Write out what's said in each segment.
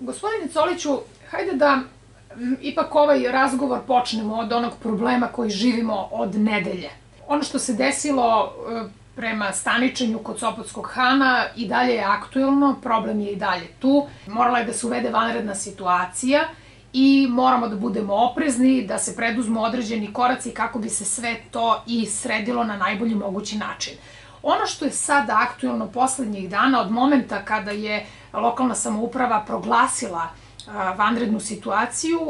Gospodine Coliću, hajde da ipak ovaj razgovor počnemo od onog problema koji živimo od nedelje. Ono što se desilo e, prema staničenju kod Sopotskog hana i dalje je aktuelno, problem je i dalje tu. Morala je da se uvede vanredna situacija i moramo da budemo oprezni, da se preduzmu određeni koraci kako bi se sve to i sredilo na najbolji mogući način. Ono što je sada aktuelno poslednjih dana, od momenta kada je lokalna samouprava proglasila vanrednu situaciju,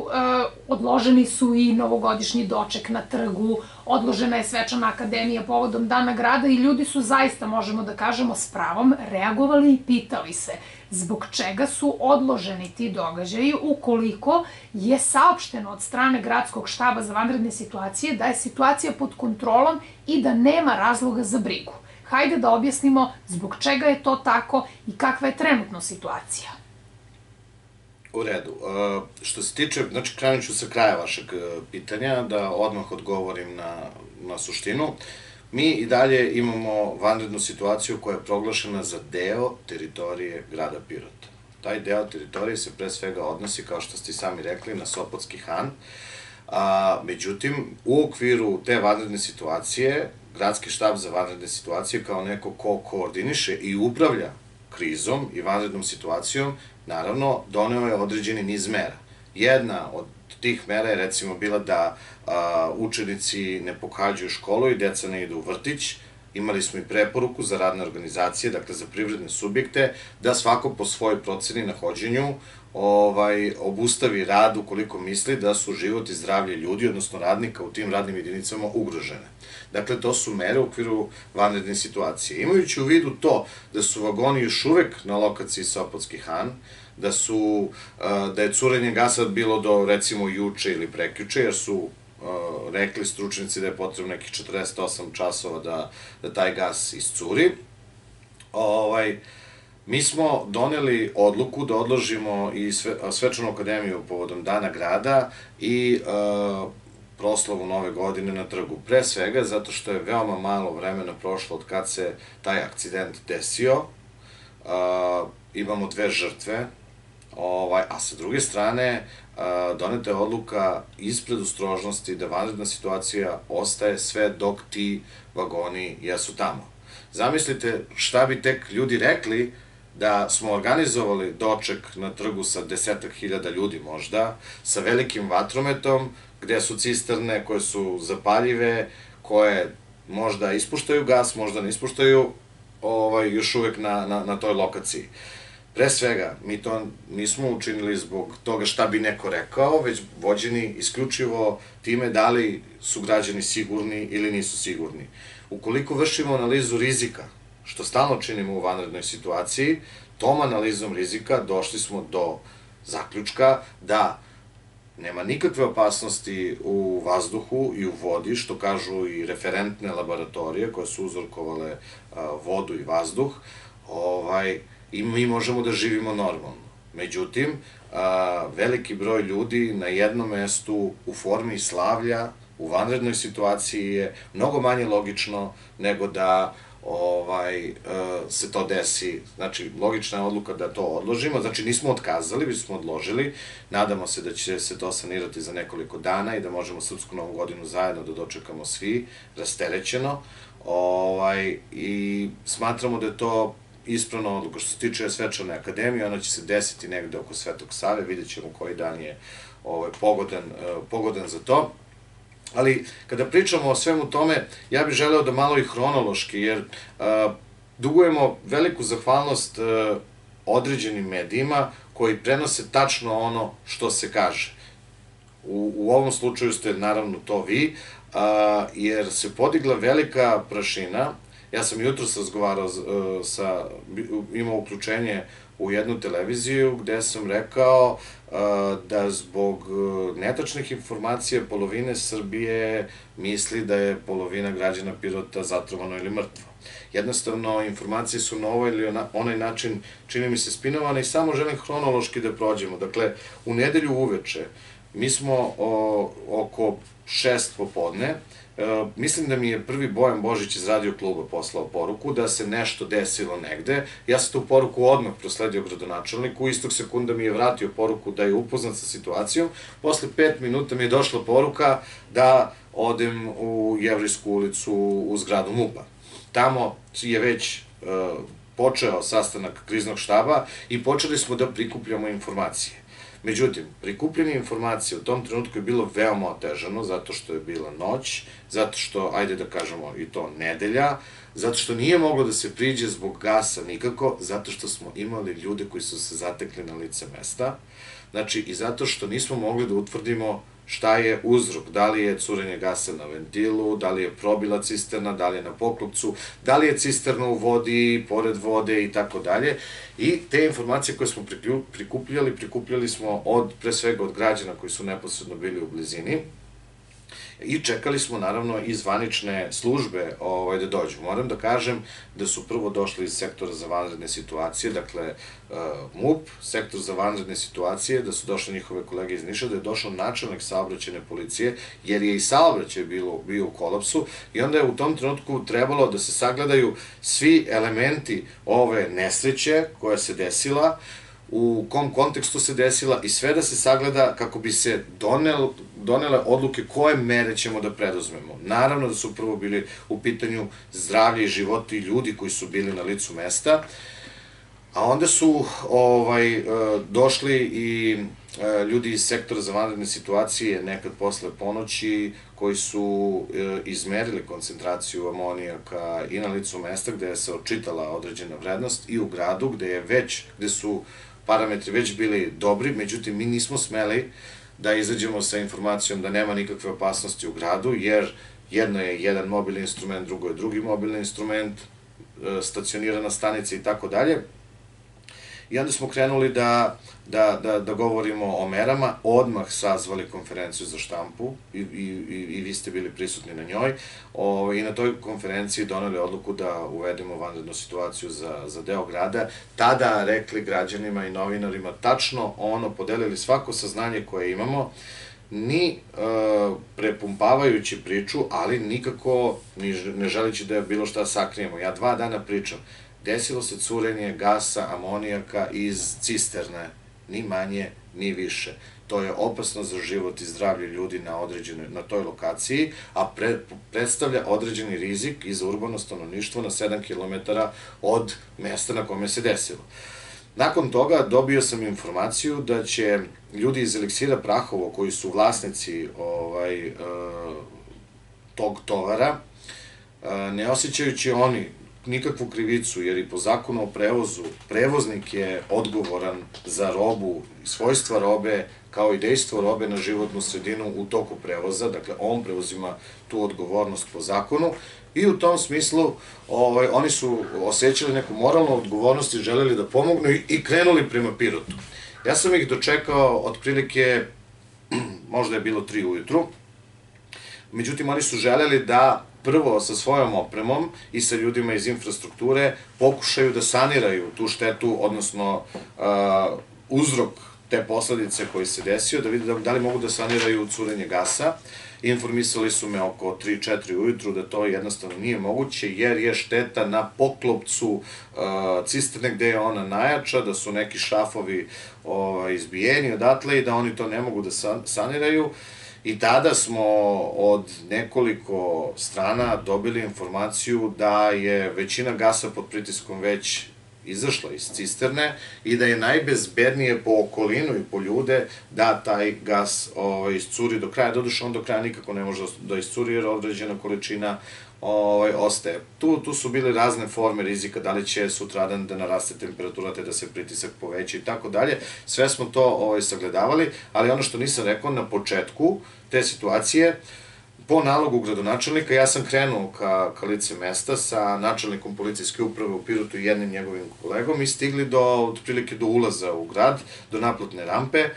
odloženi su i novogodišnji doček na trgu, odložena je svečana akademija povodom Dana grada i ljudi su zaista, možemo da kažemo, s pravom reagovali i pitali se zbog čega su odloženi ti događaji ukoliko je saopšteno od strane gradskog štaba za vanredne situacije da je situacija pod kontrolom i da nema razloga za brigu. Hajde da objasnimo zbog čega je to tako i kakva je trenutno situacija. U redu. Uh, što se tiče, znači krenut ću sa kraja vašeg uh, pitanja, da odmah odgovorim na, na suštinu. Mi i dalje imamo vanrednu situaciju koja je proglašena za deo teritorije grada Pirota. Taj deo teritorije se pre svega odnosi, kao što ste sami rekli, na Sopotski han, a, međutim, u okviru te vanredne situacije, gradski štab za vanredne situacije kao neko ko koordiniše i upravlja krizom i vanrednom situacijom, naravno, doneo je određeni niz mera. Jedna od tih mera je recimo bila da a, učenici ne pohađaju školu i deca ne idu u vrtić, imali smo i preporuku za radne organizacije, dakle za privredne subjekte, da svako po svojoj proceni na hođenju ovaj, obustavi rad ukoliko misli da su život i zdravlje ljudi, odnosno radnika u tim radnim jedinicama ugrožene. Dakle, to su mere u okviru vanredne situacije. Imajući u vidu to da su vagoni još uvek na lokaciji Sopotski Han, da su, da je curenje gasa bilo do recimo juče ili prekjuče, jer su rekli stručnici da je potrebno nekih 48 časova da, da taj gas iscuri. Ovaj, mi smo doneli odluku da odložimo i sve, svečanu akademiju povodom Dana grada i uh, proslavu nove godine na trgu. Pre svega zato što je veoma malo vremena prošlo od kad se taj akcident desio. Uh, imamo dve žrtve, ovaj, a sa druge strane uh, doneta je odluka iz predustrožnosti da vanredna situacija ostaje sve dok ti vagoni jesu tamo. Zamislite šta bi tek ljudi rekli da smo organizovali doček na trgu sa desetak hiljada ljudi možda, sa velikim vatrometom, gde su cisterne koje su zapaljive, koje možda ispuštaju gas, možda ne ispuštaju ovaj, još uvek na, na, na toj lokaciji. Pre svega, mi to nismo učinili zbog toga šta bi neko rekao, već vođeni isključivo time da li su građani sigurni ili nisu sigurni. Ukoliko vršimo analizu rizika, što stalno činimo u vanrednoj situaciji, tom analizom rizika došli smo do zaključka da nema nikakve opasnosti u vazduhu i u vodi, što kažu i referentne laboratorije koje su uzorkovale vodu i vazduh, ovaj, i mi možemo da živimo normalno. Međutim, veliki broj ljudi na jednom mestu u formi slavlja, u vanrednoj situaciji je mnogo manje logično nego da ovaj, e, se to desi, znači logična je odluka da to odložimo, znači nismo otkazali, već smo odložili, nadamo se da će se to sanirati za nekoliko dana i da možemo Srpsku novu godinu zajedno da dočekamo svi, rasterećeno, ovaj, i smatramo da je to ispravno odluka. Što se tiče svečane akademije, ona će se desiti negde oko Svetog Save, vidjet ćemo koji dan je ovaj, pogodan, e, pogodan za to. Ali, kada pričamo o svemu tome, ja bih želeo da malo i hronološki, jer a, dugujemo veliku zahvalnost a, određenim medijima koji prenose tačno ono što se kaže. U, u ovom slučaju ste naravno to vi, a, jer se podigla velika prašina, ja sam jutro razgovarao sa, imao uključenje u jednu televiziju gde sam rekao da zbog e, netačnih informacija polovine Srbije misli da je polovina građana Pirota zatrovano ili mrtvo. Jednostavno, informacije su na ovaj ili onaj način, čini mi se, spinovane i samo želim hronološki da prođemo. Dakle, u nedelju uveče mi smo oko šest popodne, E, mislim da mi je prvi Bojan Božić iz radio kluba poslao poruku da se nešto desilo negde. Ja sam tu poruku odmah prosledio gradonačelniku, istog sekunda mi je vratio poruku da je upoznat sa situacijom. Posle pet minuta mi je došla poruka da odem u Jevrijsku ulicu u zgradu MUPA. Tamo je već e, počeo sastanak kriznog štaba i počeli smo da prikupljamo informacije. Međutim, prikupljanje informacije u tom trenutku je bilo veoma otežano, zato što je bila noć, zato što, ajde da kažemo i to, nedelja, zato što nije moglo da se priđe zbog gasa nikako, zato što smo imali ljude koji su se zatekli na lice mesta, znači i zato što nismo mogli da utvrdimo šta je uzrok, da li je curenje gasa na ventilu, da li je probila cisterna, da li je na poklopcu, da li je cisterna u vodi, pored vode i tako dalje. I te informacije koje smo prikupljali, prikupljali smo od, pre svega od građana koji su neposredno bili u blizini, i čekali smo naravno i zvanične službe ovaj, da dođu. Moram da kažem da su prvo došli iz sektora za vanredne situacije, dakle uh, MUP, sektor za vanredne situacije, da su došli njihove kolege iz Niša, da je došao načelnik saobraćene policije, jer je i saobraćaj bilo, bio u kolapsu i onda je u tom trenutku trebalo da se sagledaju svi elementi ove nesreće koja se desila, u kom kontekstu se desila i sve da se sagleda kako bi se donel, donele odluke koje mere ćemo da preduzmemo. Naravno da su prvo bili u pitanju zdravlje i životi ljudi koji su bili na licu mesta, a onda su ovaj, e, došli i e, ljudi iz sektora za vanredne situacije nekad posle ponoći koji su e, izmerili koncentraciju amonijaka i na licu mesta gde se očitala određena vrednost i u gradu gde je već, gde su parametri već bili dobri, međutim mi nismo smeli da izađemo sa informacijom da nema nikakve opasnosti u gradu, jer jedno je jedan mobilni instrument, drugo je drugi mobilni instrument, e, stacionirana stanica i tako dalje. I onda smo krenuli da, da, da, da govorimo o merama, odmah sazvali konferenciju za štampu i, i, i vi ste bili prisutni na njoj. O, i na toj konferenciji doneli odluku da uvedemo vanrednu situaciju za, za deo grada, tada rekli građanima i novinarima tačno ono, podelili svako saznanje koje imamo, ni e, prepumpavajući priču, ali nikako ni, ne želići da bilo šta sakrijemo. Ja dva dana pričam, desilo se curenje gasa, amonijaka iz cisterne, ni manje, ni više. To je opasno za život i zdravlje ljudi na, na toj lokaciji, a pre, predstavlja određeni rizik i za urbano stanovništvo na 7 km od mesta na kome se desilo. Nakon toga dobio sam informaciju da će ljudi iz Eliksira Prahovo, koji su vlasnici ovaj, e, tog tovara, e, ne osjećajući oni nikakvu krivicu, jer i po zakonu o prevozu, prevoznik je odgovoran za robu, svojstva robe, kao i dejstvo robe na životnu sredinu u toku prevoza, dakle on preuzima tu odgovornost po zakonu. I u tom smislu ovaj, oni su osjećali neku moralnu odgovornost i želeli da pomognu i, i krenuli prema Pirotu. Ja sam ih dočekao otprilike, možda je bilo tri ujutru, međutim oni su želeli da prvo sa svojom opremom i sa ljudima iz infrastrukture pokušaju da saniraju tu štetu, odnosno uh, uzrok te posledice koji se desio, da vide da, da li mogu da saniraju curenje gasa. Informisali su me oko 3-4 ujutru da to jednostavno nije moguće, jer je šteta na poklopcu cisterne gde je ona najjača, da su neki šafovi uh, izbijeni odatle i da oni to ne mogu da saniraju. I tada smo od nekoliko strana dobili informaciju da je većina gasa pod pritiskom već izašla iz cisterne i da je najbezbednije po okolinu i po ljude da taj gas ovaj, iscuri do kraja. Doduše, on do kraja nikako ne može da iscuri jer određena količina ovaj, ostaje. Tu, tu su bile razne forme rizika, da li će sutradan da naraste temperatura, te da se pritisak poveća i tako dalje. Sve smo to ovaj, sagledavali, ali ono što nisam rekao, na početku te situacije, po nalogu gradonačelnika, ja sam krenuo ka, ka lice mesta sa načelnikom policijske uprave u Pirotu i jednim njegovim kolegom i stigli do, otprilike do ulaza u grad, do naplatne rampe e,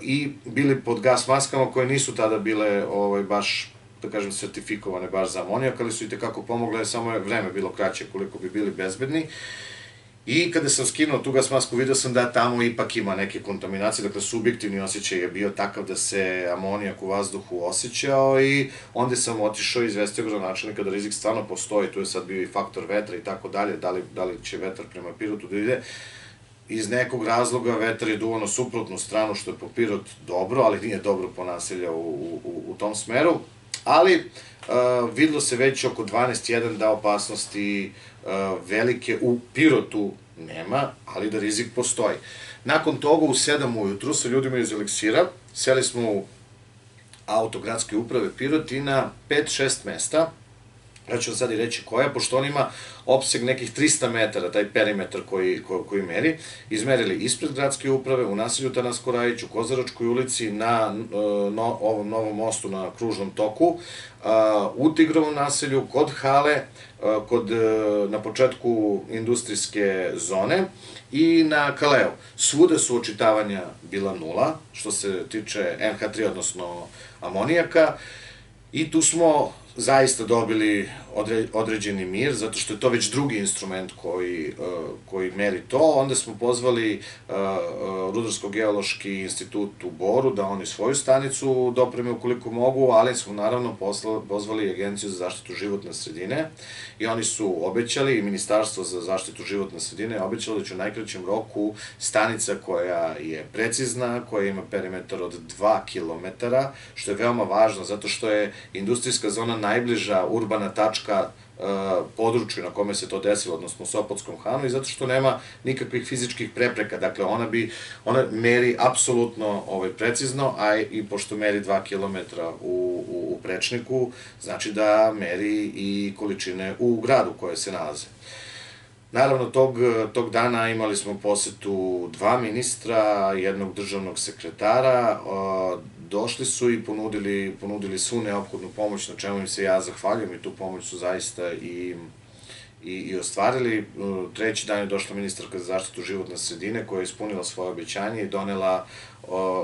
i bili pod gas maskama koje nisu tada bile ovaj, baš da kažem, sertifikovane baš za amonijak, ali su i tekako pomogle, samo je vreme bilo kraće koliko bi bili bezbedni. I kada sam skinuo tu gas masku, vidio sam da tamo ipak ima neke kontaminacije, dakle subjektivni osjećaj je bio takav da se amonijak u vazduhu osjećao i onda sam otišao i izvestio gradonačelnika da rizik stvarno postoji, tu je sad bio i faktor vetra i tako dalje, da li, da li će vetar prema Pirotu da ide. Iz nekog razloga vetar je duo na suprotnu stranu, što je po Pirot dobro, ali nije dobro po naselja u, u, u tom smeru. Ali, uh, videlo se već oko 12.1 da opasnosti uh, velike u Pirotu nema, ali da rizik postoji. Nakon toga u 7 ujutru sa ljudima iz Eliksira seli smo u autogradske uprave Pirot i na 5-6 mesta ja ću vam sad i reći koja, pošto on ima opseg nekih 300 metara, taj perimetar koji, ko, koji meri, izmerili ispred gradske uprave, u naselju Tanas Korajić, u Kozaračkoj ulici, na e, no, ovom novom mostu na kružnom toku, u Tigrovom naselju, kod Hale, kod, e, na početku industrijske zone i na Kaleo. Svuda su očitavanja bila nula, što se tiče NH3, odnosno amonijaka, i tu smo zaista dobili odre, određeni mir, zato što je to već drugi instrument koji, uh, koji meri to. Onda smo pozvali uh, uh, Rudarsko-geološki institut u Boru da oni svoju stanicu dopreme ukoliko mogu, ali smo naravno poslali, pozvali Agenciju za zaštitu životne sredine i oni su obećali, i Ministarstvo za zaštitu životne sredine je obećalo da će u najkraćem roku stanica koja je precizna, koja ima perimetar od 2 km, što je veoma važno zato što je industrijska zona najbliža urbana tačka e, području na kome se to desilo, odnosno Sopotskom Hanu, i zato što nema nikakvih fizičkih prepreka. Dakle, ona bi, ona meri apsolutno ovaj, precizno, a i pošto meri 2 km u, u, u prečniku, znači da meri i količine u gradu koje se nalaze. Naravno, tog, tog dana imali smo posetu dva ministra, jednog državnog sekretara, došli su i ponudili, ponudili svu neophodnu pomoć, na čemu im se ja zahvaljujem i tu pomoć su zaista i i, i ostvarili. Treći dan je došla ministarka za zaštitu životne sredine koja je ispunila svoje obećanje i donela,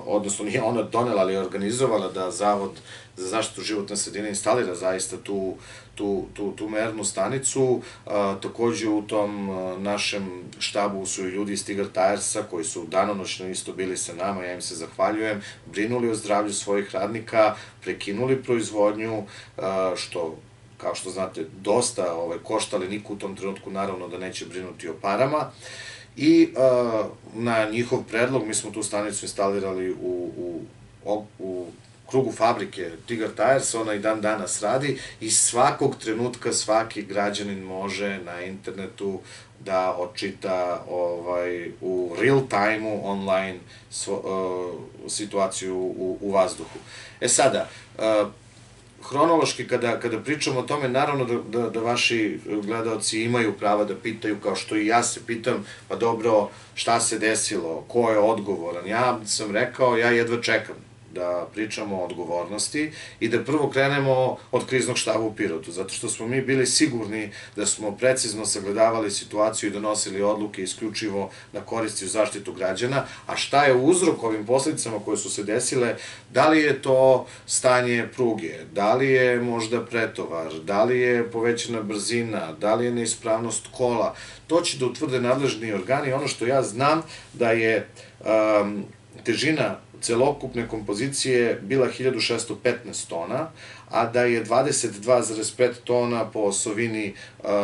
odnosno nije ona donela, ali je organizovala da Zavod za zaštitu životne sredine instalira zaista tu, tu, tu, tu mernu stanicu. A, takođe u tom a, našem štabu su i ljudi iz Tigar Tigersa koji su danonoćno isto bili sa nama, ja im se zahvaljujem, brinuli o zdravlju svojih radnika, prekinuli proizvodnju, a, što kao što znate, dosta ovaj, koštali, niko u tom trenutku naravno da neće brinuti o parama. I na njihov predlog mi smo tu stanicu instalirali u, u, u krugu fabrike Tigar Tires, ona i dan danas radi i svakog trenutka svaki građanin može na internetu da očita ovaj, u real time-u online svo, uh, situaciju u, u vazduhu. E sada, uh, hronološki kada, kada pričamo o tome, naravno da, da, da vaši gledalci imaju prava da pitaju, kao što i ja se pitam, pa dobro, šta se desilo, ko je odgovoran. Ja sam rekao, ja jedva čekam da pričamo o odgovornosti i da prvo krenemo od kriznog štaba u Pirotu, zato što smo mi bili sigurni da smo precizno sagledavali situaciju i donosili odluke isključivo na koristi u zaštitu građana, a šta je uzrok ovim posledicama koje su se desile, da li je to stanje pruge, da li je možda pretovar, da li je povećana brzina, da li je neispravnost kola, to će da utvrde nadležni organi, ono što ja znam da je um, težina celokupne kompozicije bila 1615 tona, a da je 22,5 tona po osovini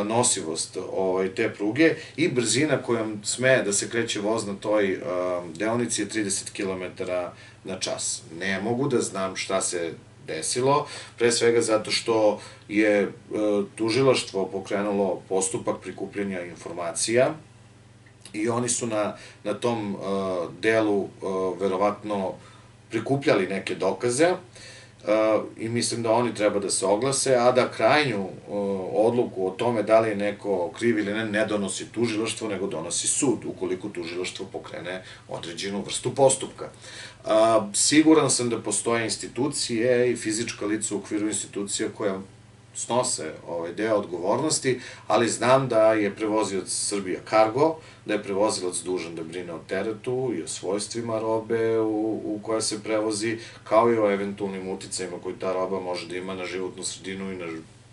nosivost ovaj, te pruge i brzina kojom sme da se kreće voz na toj deonici je 30 km na čas. Ne mogu da znam šta se desilo, pre svega zato što je e, tužilaštvo pokrenulo postupak prikupljanja informacija, i oni su na, na tom uh, delu uh, verovatno prikupljali neke dokaze uh, i mislim da oni treba da se oglase, a da krajnju uh, odluku o tome da li je neko kriv ili ne, ne donosi tužilaštvo, nego donosi sud, ukoliko tužilaštvo pokrene određenu vrstu postupka. Uh, siguran sam da postoje institucije i fizička lica u okviru institucija koja snose ovaj deo odgovornosti, ali znam da je prevozioc Srbija Cargo, da je prevozilac dužan da brine o teretu i o svojstvima robe u, u koja se prevozi, kao i o eventualnim uticajima koji ta roba može da ima na životnu sredinu i na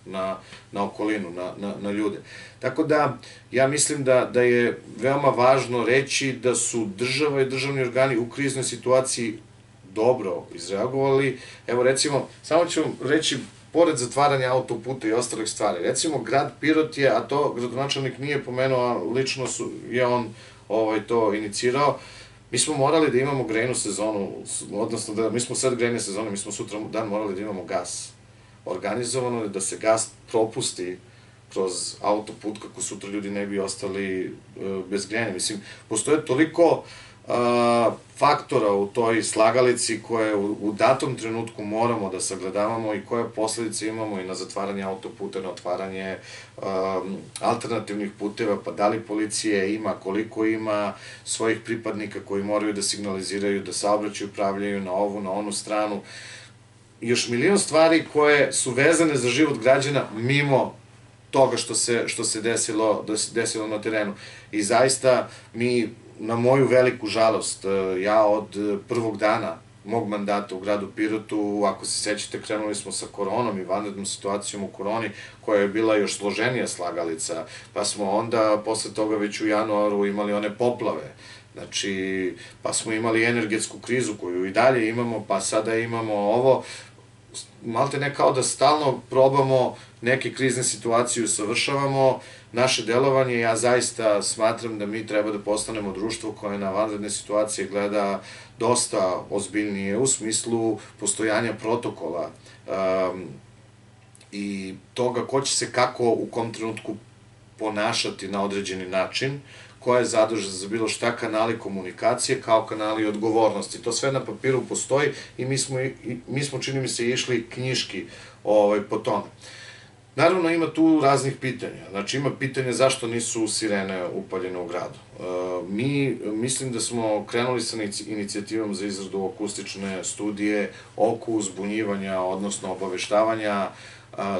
na, na okolinu, na, na, na ljude. Tako da, ja mislim da, da je veoma važno reći da su država i državni organi u kriznoj situaciji dobro izreagovali. Evo recimo, samo ću vam reći pored zatvaranja autoputa i ostalih stvari. Recimo, grad Pirot je, a to gradonačelnik nije pomenuo, a lično su, je on ovaj, to inicirao, mi smo morali da imamo grejnu sezonu, odnosno da mi smo sad grejne sezone, mi smo sutra dan morali da imamo gas. Organizovano je da se gas propusti kroz autoput kako sutra ljudi ne bi ostali e, bez grejanja. Mislim, postoje toliko uh, faktora u toj slagalici koje u, datom trenutku moramo da sagledavamo i koje posledice imamo i na zatvaranje autoputa, na otvaranje um, alternativnih puteva, pa da li policije ima, koliko ima svojih pripadnika koji moraju da signaliziraju, da saobraćaju, upravljaju na ovu, na onu stranu. Još milion stvari koje su vezane za život građana mimo toga što se, što se desilo, desilo na terenu. I zaista mi na moju veliku žalost, e, ja od prvog dana mog mandata u gradu Pirotu, ako se sećate, krenuli smo sa koronom i vanrednom situacijom u koroni, koja je bila još složenija slagalica, pa smo onda posle toga već u januaru imali one poplave, znači, pa smo imali energetsku krizu koju i dalje imamo, pa sada imamo ovo, malte ne kao da stalno probamo neke krizne situacije usavršavamo, naše delovanje, ja zaista smatram da mi treba da postanemo društvo koje na vanredne situacije gleda dosta ozbiljnije u smislu postojanja protokola um, i toga ko će se kako u kom trenutku ponašati na određeni način, ko je zadužen za bilo šta kanali komunikacije kao kanali odgovornosti. To sve na papiru postoji i mi smo, i, mi smo čini mi se, išli knjiški ovaj, po tome. Naravno, ima tu raznih pitanja. Znači, ima pitanja zašto nisu sirene upaljene u gradu. E, mi, mislim da smo krenuli sa inicijativom za izradu akustične studije oko uzbunjivanja, odnosno obaveštavanja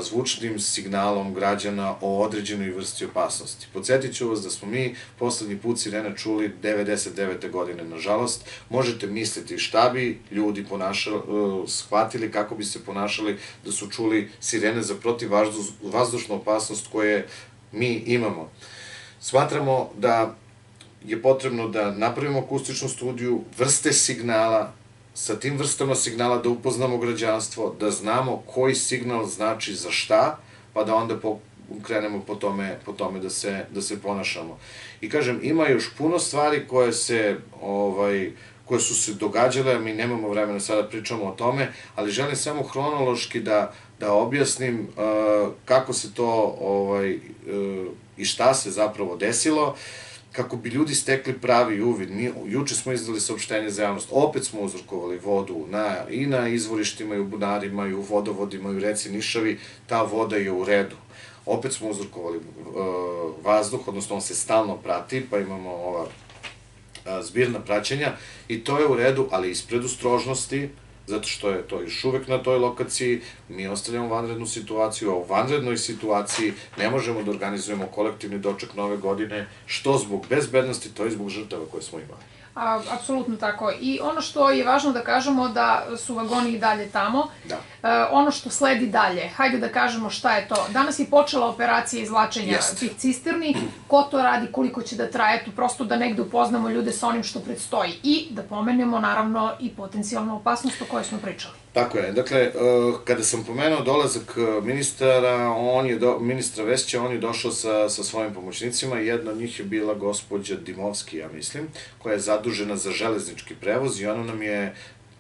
zvučnim signalom građana o određenoj vrsti opasnosti. Podsjetit ću vas da smo mi poslednji put sirene čuli 99. godine, nažalost. Možete misliti šta bi ljudi e, shvatili kako bi se ponašali da su čuli sirene za protivvazdušnu opasnost koje mi imamo. Smatramo da je potrebno da napravimo akustičnu studiju, vrste signala, sa tim vrstama signala da upoznamo građanstvo, da znamo koji signal znači za šta, pa da onda po, krenemo po tome, po tome da, se, da se ponašamo. I kažem, ima još puno stvari koje se, ovaj, koje su se događale, mi nemamo vremena sada da pričamo o tome, ali želim samo hronološki da, da objasnim uh, kako se to ovaj, uh, i šta se zapravo desilo. Uh, kako bi ljudi stekli pravi uvid. Mi, juče smo izdali saopštenje za javnost, opet smo uzrokovali vodu na, i na izvorištima, i u bunarima, i u vodovodima, i u reci Nišavi, ta voda je u redu. Opet smo uzrokovali uh, vazduh, odnosno on se stalno prati, pa imamo ova uh, zbirna praćenja i to je u redu, ali iz predustrožnosti, zato što je to još uvek na toj lokaciji, mi ostavljamo vanrednu situaciju, a u vanrednoj situaciji ne možemo da organizujemo kolektivni doček nove godine, što zbog bezbednosti, to i zbog žrtava koje smo imali. A, apsolutno tako. I ono što je važno da kažemo da su vagoni i dalje tamo. Da. E, ono što sledi dalje, hajde da kažemo šta je to. Danas je počela operacija izvlačenja Jest. tih cisterni. Ko to radi, koliko će da traje, tu prosto da negde upoznamo ljude sa onim što predstoji. I da pomenemo naravno i potencijalnu opasnost o kojoj smo pričali. Tako je. Dakle, e, kada sam pomenuo dolazak e, ministara, on je do, ministra Vesića, on je došao sa, sa svojim pomoćnicima. Jedna od njih je bila gospođa Dimovski, ja mislim, koja je zadužena za železnički prevoz i ona nam je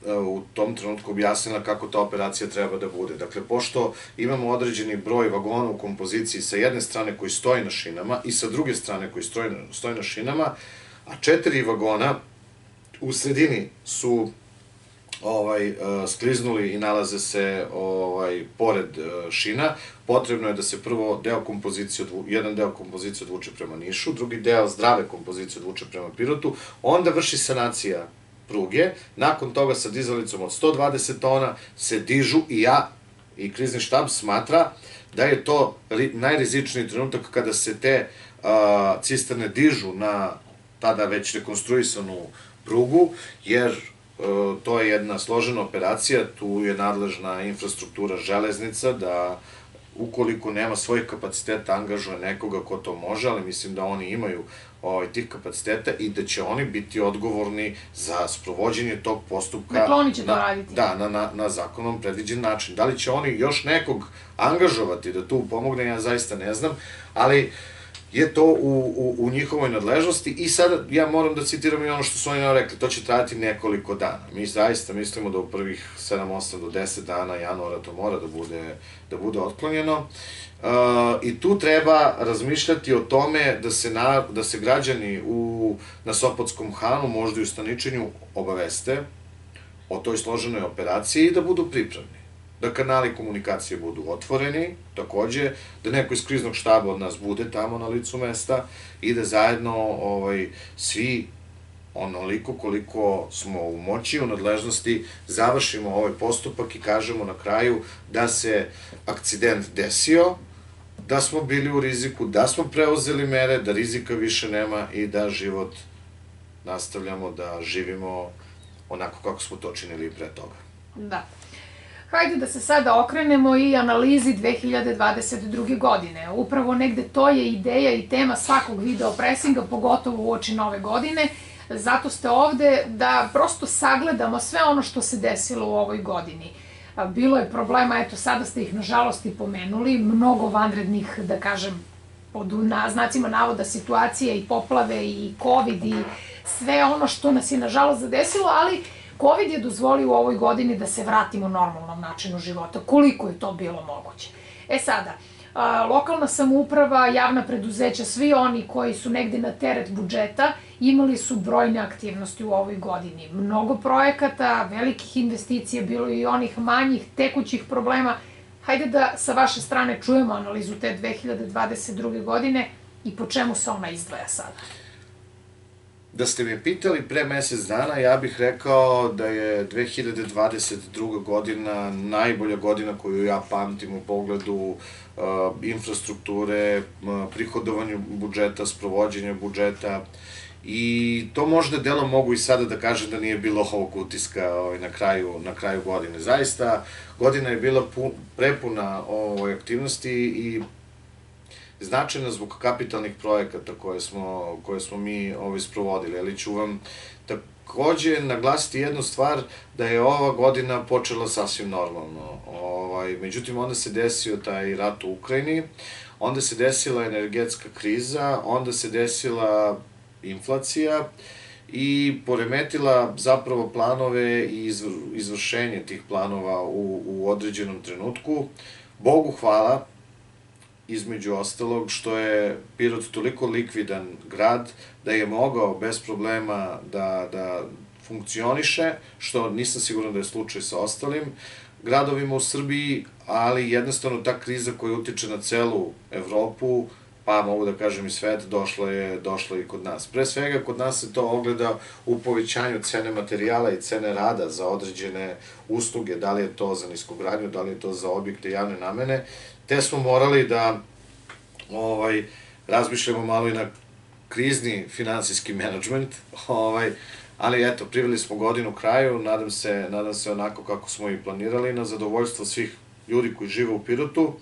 e, u tom trenutku objasnila kako ta operacija treba da bude. Dakle, pošto imamo određeni broj vagona u kompoziciji sa jedne strane koji stoji na šinama i sa druge strane koji stoji na šinama, a četiri vagona u sredini su ovaj, uh, skliznuli i nalaze se ovaj, pored uh, šina, potrebno je da se prvo deo kompozicije, jedan deo kompozicije odvuče prema Nišu, drugi deo zdrave kompozicije odvuče prema Pirotu, onda vrši sanacija pruge, nakon toga sa dizalicom od 120 tona se dižu i ja i krizni štab smatra da je to najrizičniji trenutak kada se te uh, cisterne dižu na tada već rekonstruisanu prugu, jer E, to je jedna složena operacija, tu je nadležna infrastruktura železnica da ukoliko nema svojih kapaciteta, angažuje nekoga ko to može, ali mislim da oni imaju ovaj, tih kapaciteta i da će oni biti odgovorni za sprovođenje tog postupka. Dakle, oni će na, to raditi. Da, na, na, na zakonom predviđen način. Da li će oni još nekog angažovati da tu pomogne, ja zaista ne znam, ali je to u, u, u njihovoj nadležnosti i sada ja moram da citiram i ono što su oni nam rekli, to će trajati nekoliko dana. Mi zaista mislimo da u prvih 7, 8 do 10 dana januara to mora da bude, da bude otklonjeno. Uh, I tu treba razmišljati o tome da se, na, da se građani u, na Sopotskom hanu, možda i u staničenju, obaveste o toj složenoj operaciji i da budu pripravni da kanali komunikacije budu otvoreni, takođe, da neko iz kriznog štaba od nas bude tamo na licu mesta i da zajedno ovaj, svi onoliko koliko smo u moći, u nadležnosti, završimo ovaj postupak i kažemo na kraju da se akcident desio, da smo bili u riziku, da smo preuzeli mere, da rizika više nema i da život nastavljamo da živimo onako kako smo to činili pre toga. Da. Hajde da se sada okrenemo i analizi 2022. godine. Upravo negde to je ideja i tema svakog video presinga, pogotovo u oči nove godine. Zato ste ovde da prosto sagledamo sve ono što se desilo u ovoj godini. Bilo je problema, eto sada ste ih nažalost i pomenuli, mnogo vanrednih, da kažem, pod na, znacima navoda situacije i poplave i covid i sve ono što nas je nažalost zadesilo, ali COVID je dozvolio u ovoj godini da se vratimo normalnom načinu života. Koliko je to bilo moguće? E sada, lokalna samouprava, javna preduzeća, svi oni koji su negde na teret budžeta, imali su brojne aktivnosti u ovoj godini. Mnogo projekata, velikih investicija, bilo i onih manjih, tekućih problema. Hajde da sa vaše strane čujemo analizu te 2022. godine i po čemu se ona izdvaja sada. Da ste me pitali pre mesec dana, ja bih rekao da je 2022. godina najbolja godina koju ja pamtim u pogledu uh, infrastrukture, uh, prihodovanju budžeta, sprovođenja budžeta i to možda delo mogu i sada da kažem da nije bilo ovog utiska ovaj, na, kraju, na kraju godine. Zaista, godina je bila pun, prepuna ovaj, aktivnosti i značajna zbog kapitalnih projekata koje smo, koje smo mi ovaj, sprovodili, ali ću vam takođe naglasiti jednu stvar, da je ova godina počela sasvim normalno. Ovaj, međutim, onda se desio taj rat u Ukrajini, onda se desila energetska kriza, onda se desila inflacija i poremetila zapravo planove i izvršenje tih planova u, u određenom trenutku. Bogu hvala, između ostalog, što je Pirot toliko likvidan grad da je mogao bez problema da, da funkcioniše, što nisam siguran da je slučaj sa ostalim gradovima u Srbiji, ali jednostavno ta kriza koja utiče na celu Evropu, pa mogu da kažem i svet, došla je, došla i kod nas. Pre svega, kod nas se to ogleda u povećanju cene materijala i cene rada za određene usluge, da li je to za niskogradnju, da li je to za objekte javne namene, te smo morali da ovaj, razmišljamo malo i na krizni finansijski menadžment, ovaj, ali eto, priveli smo godinu kraju, nadam se, nadam se onako kako smo i planirali, na zadovoljstvo svih ljudi koji žive u Pirotu,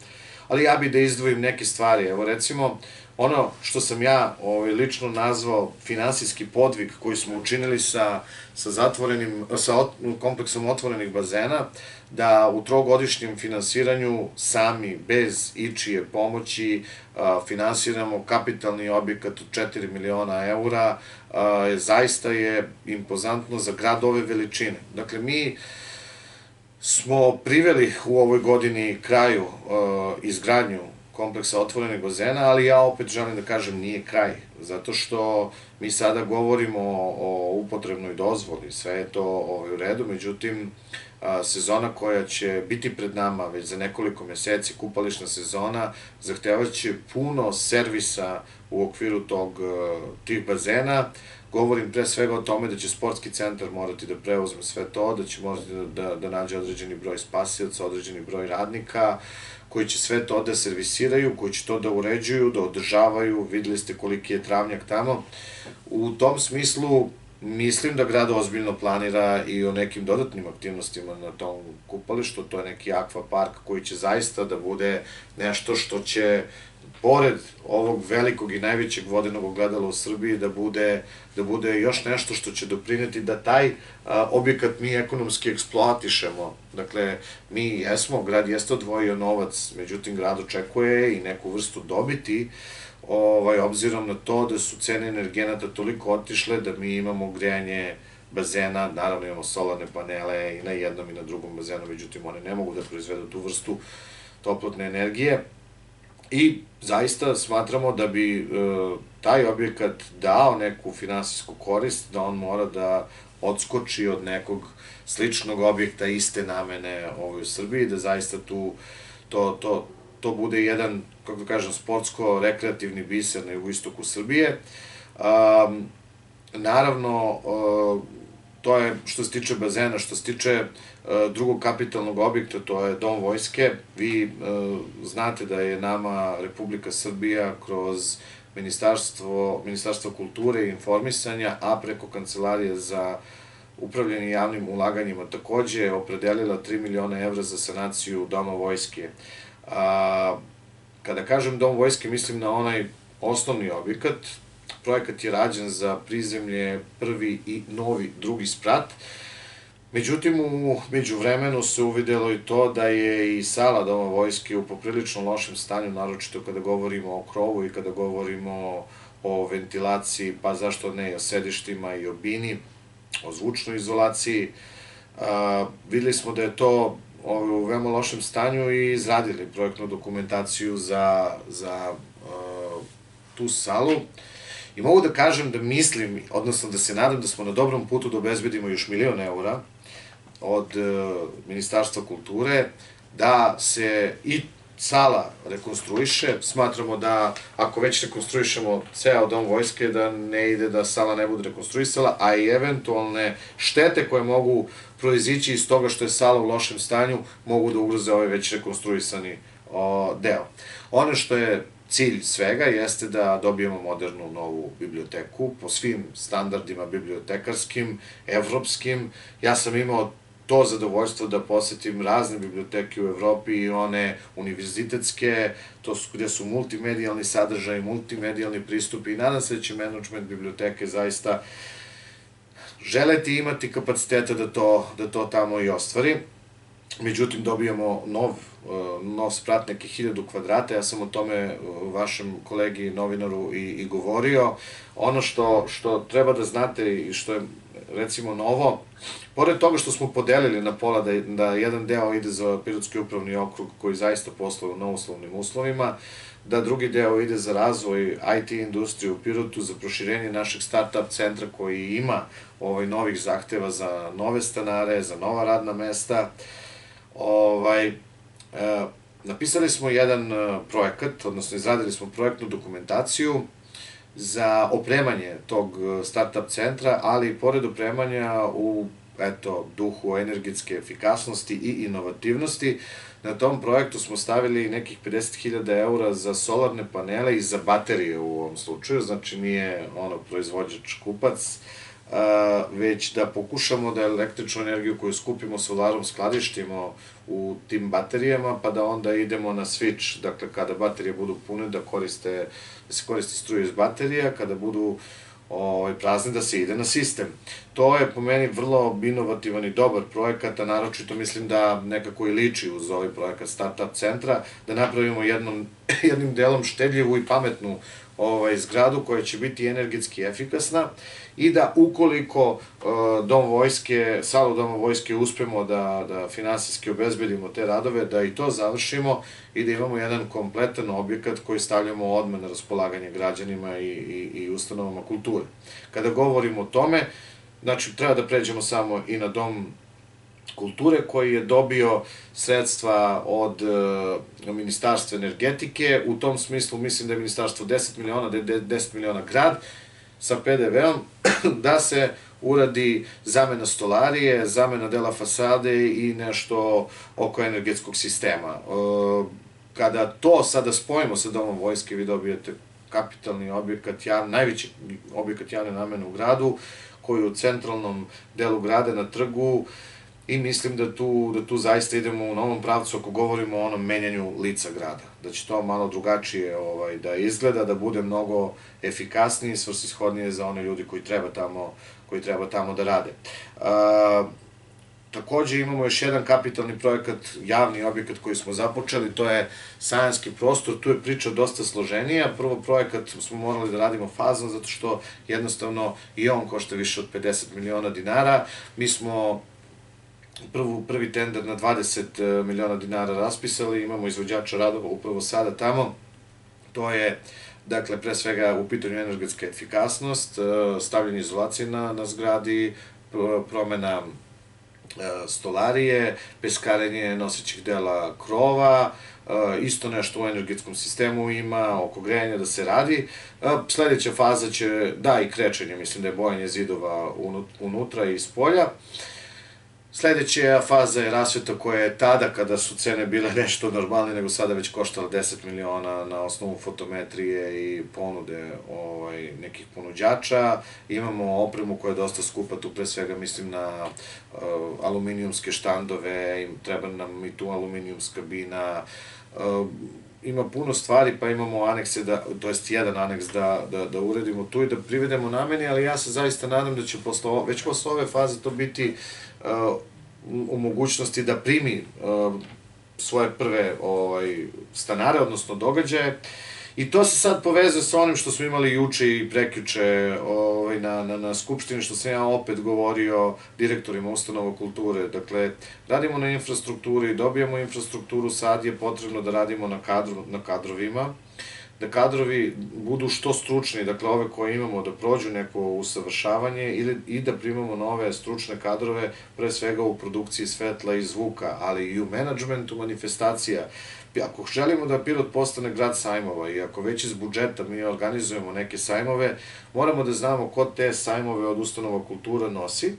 ali ja bih da izdvojim neke stvari, evo recimo, ono što sam ja ovaj, lično nazvao finansijski podvig koji smo učinili sa, sa, zatvorenim, sa ot, kompleksom otvorenih bazena, da u trogodišnjem finansiranju sami, bez ičije pomoći, a, finansiramo kapitalni objekat od 4 miliona eura, a, zaista je impozantno za grad ove veličine. Dakle, mi smo priveli u ovoj godini kraju a, izgradnju kompleksa otvorenih bazena, ali ja opet želim da kažem nije kraj, zato što mi sada govorimo o, upotrebnoj dozvoli, sve je to ovaj, u redu, međutim, sezona koja će biti pred nama već za nekoliko meseci, kupališna sezona, zahtevaće puno servisa u okviru tog, tih bazena, govorim pre svega o tome da će sportski centar morati da preuzme sve to, da će morati da, da, da nađe određeni broj spasioca, određeni broj radnika, koji će sve to da servisiraju, koji će to da uređuju, da održavaju, videli ste koliki je travnjak tamo. U tom smislu Mislim da grad ozbiljno planira i o nekim dodatnim aktivnostima na tom kupalištu, to je neki akva park koji će zaista da bude nešto što će pored ovog velikog i najvećeg vodenog ogledala u Srbiji, da bude, da bude još nešto što će doprineti da taj a, objekat mi ekonomski eksploatišemo. Dakle, mi jesmo, grad jeste odvojio novac, međutim grad očekuje i neku vrstu dobiti, ovaj, obzirom na to da su cene energenata toliko otišle da mi imamo grejanje bazena, naravno imamo solarne panele i na jednom i na drugom bazenu, međutim one ne mogu da proizvedu tu vrstu toplotne energije i zaista smatramo da bi e, taj objekat dao neku finansijsku korist, da on mora da odskoči od nekog sličnog objekta iste namene ovoj u Srbiji, da zaista tu to, to, to bude jedan, kako da kažem, sportsko-rekreativni biser na jugoistoku Srbije. Um, naravno, uh, to je što se tiče bazena, što se tiče uh, drugog kapitalnog objekta, to je Dom vojske. Vi uh, znate da je nama Republika Srbija kroz Ministarstvo, Ministarstvo kulture i informisanja, a preko Kancelarije za upravljanje javnim ulaganjima takođe opredelila 3 miliona evra za sanaciju Doma vojske. Kada kažem Dom vojske, mislim na onaj osnovni objekat, projekat je rađen za prizemlje prvi i novi drugi sprat. Međutim, u međuvremenu se uvidelo i to da je i sala Doma vojske u poprilično lošem stanju, naročito kada govorimo o krovu i kada govorimo o ventilaciji, pa zašto ne o sedištima i o bini, o zvučnoj izolaciji. A, videli smo da je to u veoma lošem stanju i izradili projektnu dokumentaciju za, za uh, tu salu. I mogu da kažem da mislim, odnosno da se nadam da smo na dobrom putu da obezbedimo još milion eura od uh, Ministarstva kulture, da se i sala rekonstruiše, smatramo da ako već rekonstruišemo ceo dom vojske, da ne ide da sala ne bude rekonstruisala, a i eventualne štete koje mogu proizići iz toga što je sala u lošem stanju, mogu da ugroze ovaj već rekonstruisani deo. Ono što je cilj svega jeste da dobijemo modernu novu biblioteku po svim standardima bibliotekarskim, evropskim. Ja sam imao to zadovoljstvo da posetim razne biblioteke u Evropi i one univerzitetske, to su gde su multimedijalni sadržaj, multimedijalni pristupi i nadam se da će management biblioteke zaista želeti imati kapaciteta da to, da to tamo i ostvari. Međutim, dobijamo nov, uh, nov sprat, neki hiljadu kvadrata, ja sam o tome uh, vašem kolegi novinaru i, i govorio. Ono što, što treba da znate i što je recimo novo, pored toga što smo podelili na pola da, da jedan deo ide za Pirotski upravni okrug koji zaista posluje na uslovnim uslovima, da drugi deo ide za razvoj IT industrije u Pirotu, za proširenje našeg start-up centra koji ima ovaj, novih zahteva za nove stanare, za nova radna mesta. Ovaj, e, napisali smo jedan e, projekat, odnosno izradili smo projektnu dokumentaciju za opremanje tog e, startup centra, ali pored opremanja u eto, duhu energetske efikasnosti i inovativnosti, na tom projektu smo stavili nekih 50.000 eura za solarne panele i za baterije u ovom slučaju, znači nije ono proizvođač kupac, već da pokušamo da električnu energiju koju skupimo solarom skladištimo u tim baterijama, pa da onda idemo na switch, dakle kada baterije budu pune da koriste, da se koristi struje iz baterija, kada budu ovaj, prazne da se ide na sistem. To je po meni vrlo inovativan i dobar projekat, a naročito mislim da nekako i liči uz ovaj projekat Startup centra, da napravimo jednom, jednim delom štedljivu i pametnu ovaj, zgradu koja će biti energetski efikasna i da ukoliko uh, dom vojske, salu doma vojske uspemo da, da finansijski obezbedimo te radove, da i to završimo i da imamo jedan kompletan objekat koji stavljamo odmah na raspolaganje građanima i, i, i ustanovama kulture. Kada govorimo o tome, znači treba da pređemo samo i na dom kulture koji je dobio sredstva od uh, Ministarstva energetike. U tom smislu mislim da je Ministarstvo 10 miliona, da je 10 miliona grad sa PDV-om, da se uradi zamena stolarije, zamena dela fasade i nešto oko energetskog sistema. Uh, kada to sada spojimo sa domom vojske, vi dobijete kapitalni objekat, jav, najveći objekat javne namene u gradu, koji je u centralnom delu grada na trgu i mislim da tu, da tu zaista idemo u novom pravcu ako govorimo o onom menjanju lica grada. Da će to malo drugačije ovaj, da izgleda, da bude mnogo efikasnije i svrsishodnije za one ljudi koji treba tamo, koji treba tamo da rade. A, Takođe imamo još jedan kapitalni projekat, javni objekat koji smo započeli, to je sajanski prostor, tu je priča dosta složenija. Prvo projekat smo morali da radimo fazno, zato što jednostavno i on košta više od 50 miliona dinara. Mi smo prvu, prvi tender na 20 miliona dinara raspisali, imamo izvođača radova upravo sada tamo. To je, dakle, pre svega u pitanju energetska efikasnost, stavljanje izolacije na, na zgradi, promena E, stolarije, peskarenje nosećih dela krova, e, isto nešto u energetskom sistemu ima, oko grejanja da se radi. E, sledeća faza će, da, i krečenje, mislim da je bojanje zidova unutra i iz polja. Sledeća faza je rasveta koja je tada, kada su cene bile nešto normalne, nego sada već koštala 10 miliona na osnovu fotometrije i ponude ovaj, nekih ponuđača. Imamo opremu koja je dosta skupa, tu pre svega mislim na uh, aluminijumske štandove, treba nam i tu aluminijumska bina, uh, ima puno stvari, pa imamo anekse, da, to jest jedan aneks da, da, da uredimo tu i da privedemo nameni, ali ja se zaista nadam da će posle, već posle ove faze to biti uh, u mogućnosti da primi uh, svoje prve ovaj, stanare, odnosno događaje. I to se sad povezuje sa onim što smo imali juče i prekjuče ovaj, na, na, na Skupštini, što sam ja opet govorio direktorima ustanova kulture. Dakle, radimo na infrastrukturi, dobijamo infrastrukturu, sad je potrebno da radimo na, kadru, na kadrovima da kadrovi budu što stručni, dakle ove koje imamo da prođu neko usavršavanje ili, i da primamo nove stručne kadrove, pre svega u produkciji svetla i zvuka, ali i u menadžmentu manifestacija. Ako želimo da Pirot postane grad sajmova i ako već iz budžeta mi organizujemo neke sajmove, moramo da znamo ko te sajmove od ustanova kultura nosi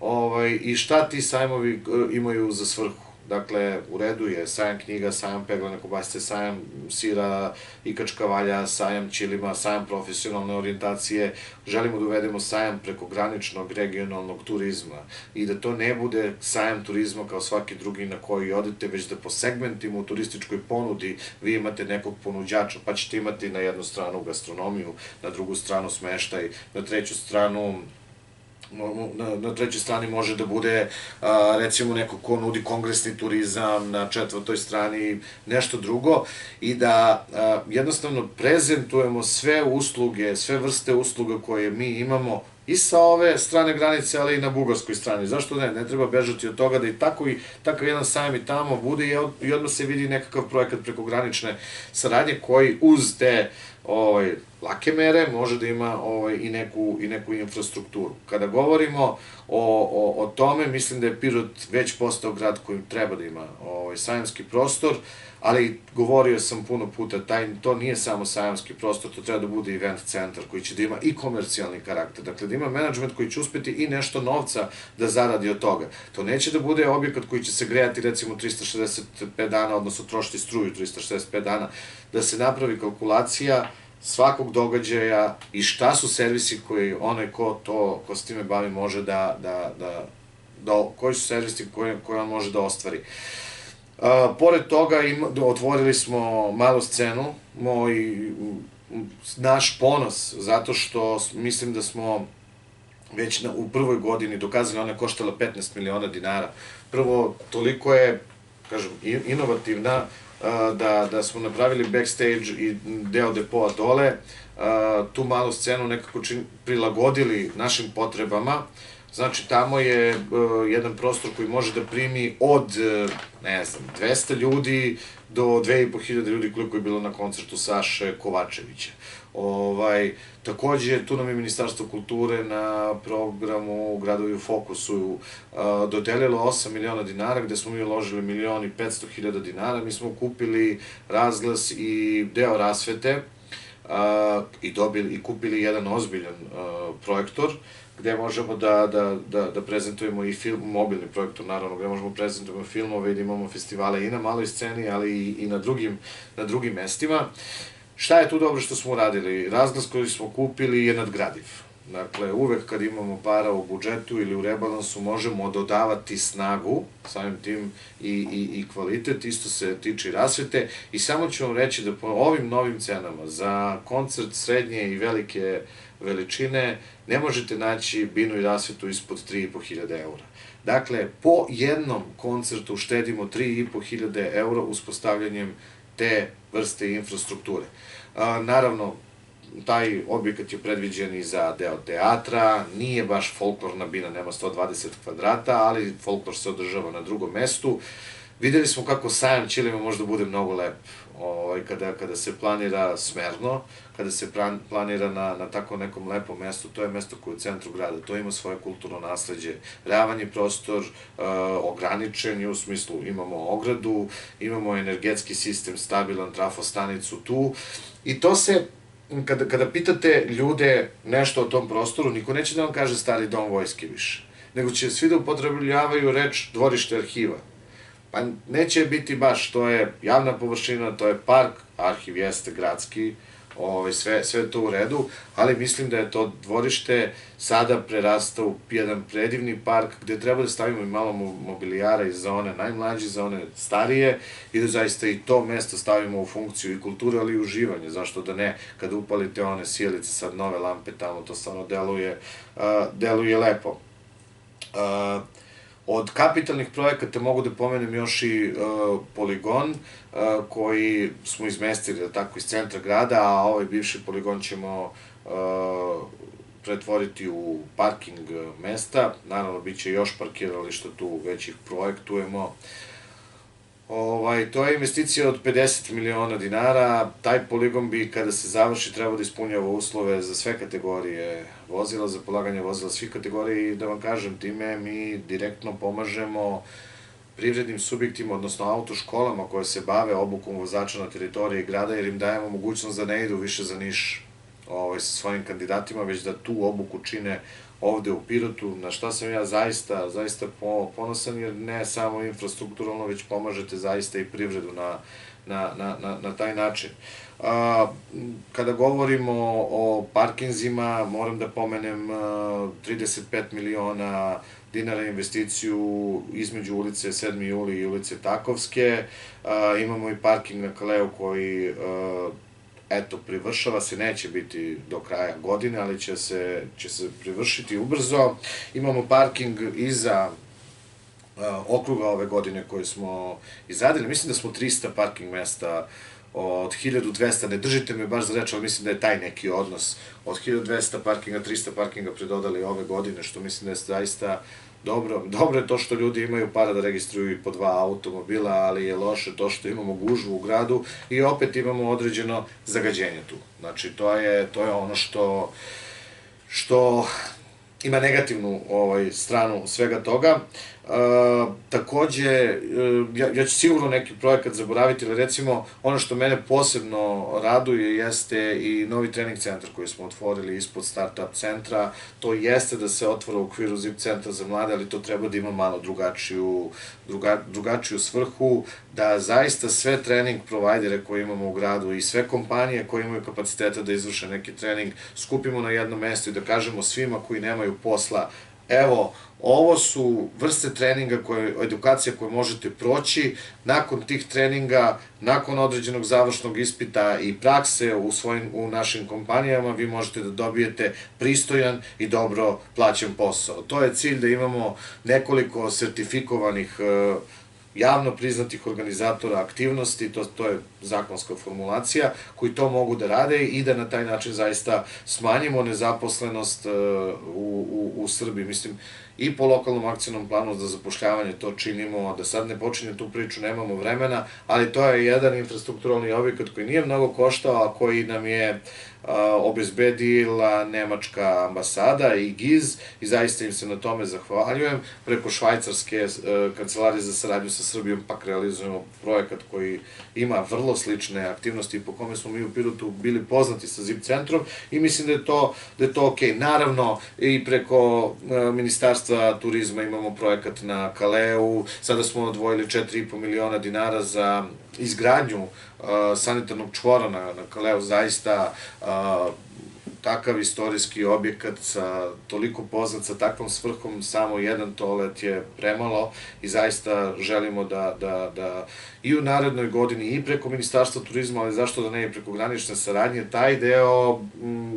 ovaj, i šta ti sajmovi e, imaju za svrhu Dakle, u redu je sajam knjiga, sajam peglane kobasice, sajam sira i kačkavalja, sajam čilima, sajam profesionalne orijentacije. Želimo da uvedemo sajam prekograničnog regionalnog turizma i da to ne bude sajam turizma kao svaki drugi na koji odete, već da po segmentima u turističkoj ponudi vi imate nekog ponuđača, pa ćete imati na jednu stranu gastronomiju, na drugu stranu smeštaj, na treću stranu na, na trećoj strani može da bude a, recimo neko ko nudi kongresni turizam, na četvrtoj strani nešto drugo i da a, jednostavno prezentujemo sve usluge, sve vrste usluga koje mi imamo i sa ove strane granice, ali i na bugarskoj strani. Zašto ne? Ne treba bežati od toga da i tako i takav jedan sajam i tamo bude i, od, i odmah se vidi nekakav projekat preko granične saradnje koji uz te ovaj, lake mere može da ima ovaj, i, neku, i neku infrastrukturu. Kada govorimo o, o, o tome, mislim da je Pirot već postao grad kojim treba da ima ovaj, sajamski prostor, ali govorio sam puno puta, taj, to nije samo sajamski prostor, to treba da bude event centar koji će da ima i komercijalni karakter, dakle da ima menadžment koji će uspeti i nešto novca da zaradi od toga. To neće da bude objekat koji će se grejati recimo 365 dana, odnosno trošiti struju 365 dana, da se napravi kalkulacija svakog događaja i šta su servisi koji onaj ko to, ko s time bavi može da, da, da, da koji su servisi koje, koje on može da ostvari. A, pored toga im, otvorili smo malu scenu, moj, naš ponos, zato što mislim da smo već na, u prvoj godini dokazali, ona je koštala 15 miliona dinara. Prvo, toliko je, kažem, inovativna, da, da smo napravili backstage i deo depoa dole, tu malu scenu nekako čin, prilagodili našim potrebama, Znači, tamo je uh, jedan prostor koji može da primi od, uh, ne znam, 200 ljudi do 2500 ljudi koliko je bilo na koncertu Saše Kovačevića. Ovaj, takođe, tu nam je Ministarstvo kulture na programu Gradovi u fokusu uh, dodelilo 8 miliona dinara, gde smo mi uložili milion i 500 hiljada dinara. Mi smo kupili razglas i deo rasvete uh, i dobili i kupili jedan ozbiljan uh, projektor gde možemo da, da, da, da prezentujemo i film, mobilni projektor naravno, gde možemo prezentujemo filmove i da imamo festivale i na maloj sceni, ali i, i na, drugim, na drugim mestima. Šta je tu dobro što smo uradili? Razglas koji smo kupili je nadgradiv. Dakle, uvek kad imamo para u budžetu ili u rebalansu možemo dodavati snagu, samim tim i, i, i kvalitet, isto se tiče rasvete. I samo ću vam reći da po ovim novim cenama za koncert srednje i velike veličine ne možete naći binu i rasvetu ispod 3.500 eura. Dakle, po jednom koncertu štedimo 3.500 eura uspostavljanjem te vrste infrastrukture. Naravno, taj objekat je predviđen i za deo teatra, nije baš folklorna bina, nema 120 kvadrata, ali folklor se održava na drugom mestu. Videli smo kako sajam Ćilima možda bude mnogo lep ovaj, kada, kada se planira smerno, kada se plan, planira na, na tako nekom lepom mestu, to je mesto koje je u centru grada, to ima svoje kulturno nasledđe, ravan je prostor, uh, ograničen je u smislu imamo ogradu, imamo energetski sistem, stabilan trafostanicu tu i to se kada, kada pitate ljude nešto o tom prostoru, niko neće da vam kaže stari dom vojske više, nego će svi da upotrebljavaju reč dvorište arhiva. Pa neće biti baš, to je javna površina, to je park, arhiv jeste gradski, ovaj, sve, sve to u redu, ali mislim da je to dvorište sada prerasta u jedan predivni park gde treba da stavimo i malo mobilijara i za one najmlađe, za one starije i da zaista i to mesto stavimo u funkciju i kulturu, ali i uživanje, zašto da ne, kada upalite one sjelice, sad nove lampe tamo, to stvarno deluje, uh, deluje lepo. Uh, Od kapitalnih projekata mogu da pomenem još i uh, poligon uh, koji smo izmestili da tako iz centra grada, a ovaj bivši poligon ćemo uh, pretvoriti u parking mesta. Naravno, bit će još parkirališta tu, već ih projektujemo. Uh, Ovaj, to je investicija od 50 miliona dinara, taj poligon bi kada se završi trebao da ispunjava uslove za sve kategorije vozila, za polaganje vozila svih kategorija i da vam kažem, time mi direktno pomažemo privrednim subjektima, odnosno autoškolama koje se bave obukom vozača na teritoriji grada, jer im dajemo mogućnost da ne idu više za Niš ovaj, sa svojim kandidatima, već da tu obuku čine ovde u Pirotu, na šta sam ja zaista, zaista ponosan, jer ne samo infrastrukturalno, već pomažete zaista i privredu na, na, na, na, na taj način. A, kada govorimo o parkinzima, moram da pomenem a, 35 miliona dinara investiciju između ulice 7. juli i ulice Takovske. A, imamo i parking na Kaleu koji a, eto, privršava se, neće biti do kraja godine, ali će se, će se privršiti ubrzo. Imamo parking iza uh, okruga ove godine koje smo izradili. Mislim da smo 300 parking mesta od 1200, ne držite me baš za reč, ali mislim da je taj neki odnos. Od 1200 parkinga, 300 parkinga predodali ove godine, što mislim da je zaista Dobro, dobro je to što ljudi imaju para da registruju i po dva automobila, ali je loše to što imamo gužvu u gradu i opet imamo određeno zagađenje tu. Znači, to je, to je ono što, što ima negativnu ovaj, stranu svega toga. Uh, takođe, uh, ja, ja ću sigurno neki projekat zaboraviti, ali recimo ono što mene posebno raduje jeste i novi trening centar koji smo otvorili ispod startup centra. To jeste da se otvora u okviru ZIP centra za mlade, ali to treba da ima malo drugačiju, druga, drugačiju svrhu, da zaista sve trening provajdere koje imamo u gradu i sve kompanije koje imaju kapaciteta da izvrše neki trening skupimo na jedno mesto i da kažemo svima koji nemaju posla evo, ovo su vrste treninga, koje, edukacija koje možete proći, nakon tih treninga, nakon određenog završnog ispita i prakse u, svojim, u našim kompanijama, vi možete da dobijete pristojan i dobro plaćen posao. To je cilj da imamo nekoliko sertifikovanih uh, javno priznatih organizatora aktivnosti, to, to je zakonska formulacija, koji to mogu da rade i da na taj način zaista smanjimo nezaposlenost uh, u, u, u Srbiji. Mislim, i po lokalnom akcijnom planu za zapošljavanje to činimo, da sad ne počinje tu priču, nemamo vremena, ali to je jedan infrastrukturalni objekat koji nije mnogo koštao, a koji nam je obezbedila Nemačka ambasada i GIZ i zaista im se na tome zahvaljujem. Preko švajcarske e, kancelarije za saradnju sa Srbijom pak realizujemo projekat koji ima vrlo slične aktivnosti po kome smo mi u Pirotu bili poznati sa ZIP centrom i mislim da je to, da je to ok. Naravno, i preko e, Ministarstva turizma imamo projekat na Kaleu, sada smo odvojili 4,5 miliona dinara za izgradnju uh, sanitarnog čvora na, Kaleu, zaista uh, takav istorijski objekat sa toliko poznat, sa takvom svrhom, samo jedan toalet je premalo i zaista želimo da, da, da i u narednoj godini i preko Ministarstva turizma, ali zašto da ne i preko granične saradnje, taj deo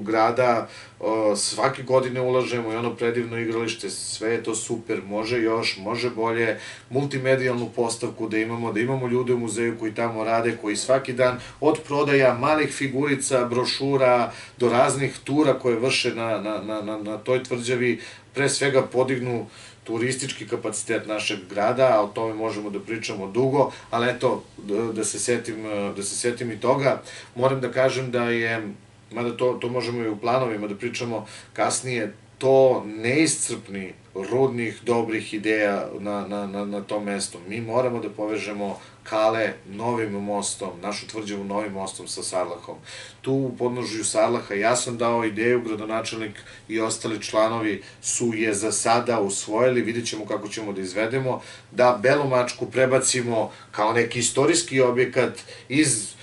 grada o, svake godine ulažemo i ono predivno igralište, sve je to super, može još, može bolje, multimedijalnu postavku da imamo, da imamo ljude u muzeju koji tamo rade, koji svaki dan od prodaja malih figurica, brošura, do raznih tura koje vrše na, na, na, na, na toj tvrđavi, pre svega podignu turistički kapacitet našeg grada, a o tome možemo da pričamo dugo, ali eto, da, da se setim, da se setim i toga, moram da kažem da je, mada to, to možemo i u planovima da pričamo kasnije, to neiscrpni rudnih, dobrih ideja na, na, na, na tom mestu. Mi moramo da povežemo Kale novim mostom, našu tvrđavu novim mostom sa Sarlahom. Tu u podnožju Sarlaha ja sam dao ideju, gradonačelnik i ostali članovi su je za sada usvojili, vidjet ćemo kako ćemo da izvedemo, da Belomačku prebacimo kao neki istorijski objekat iz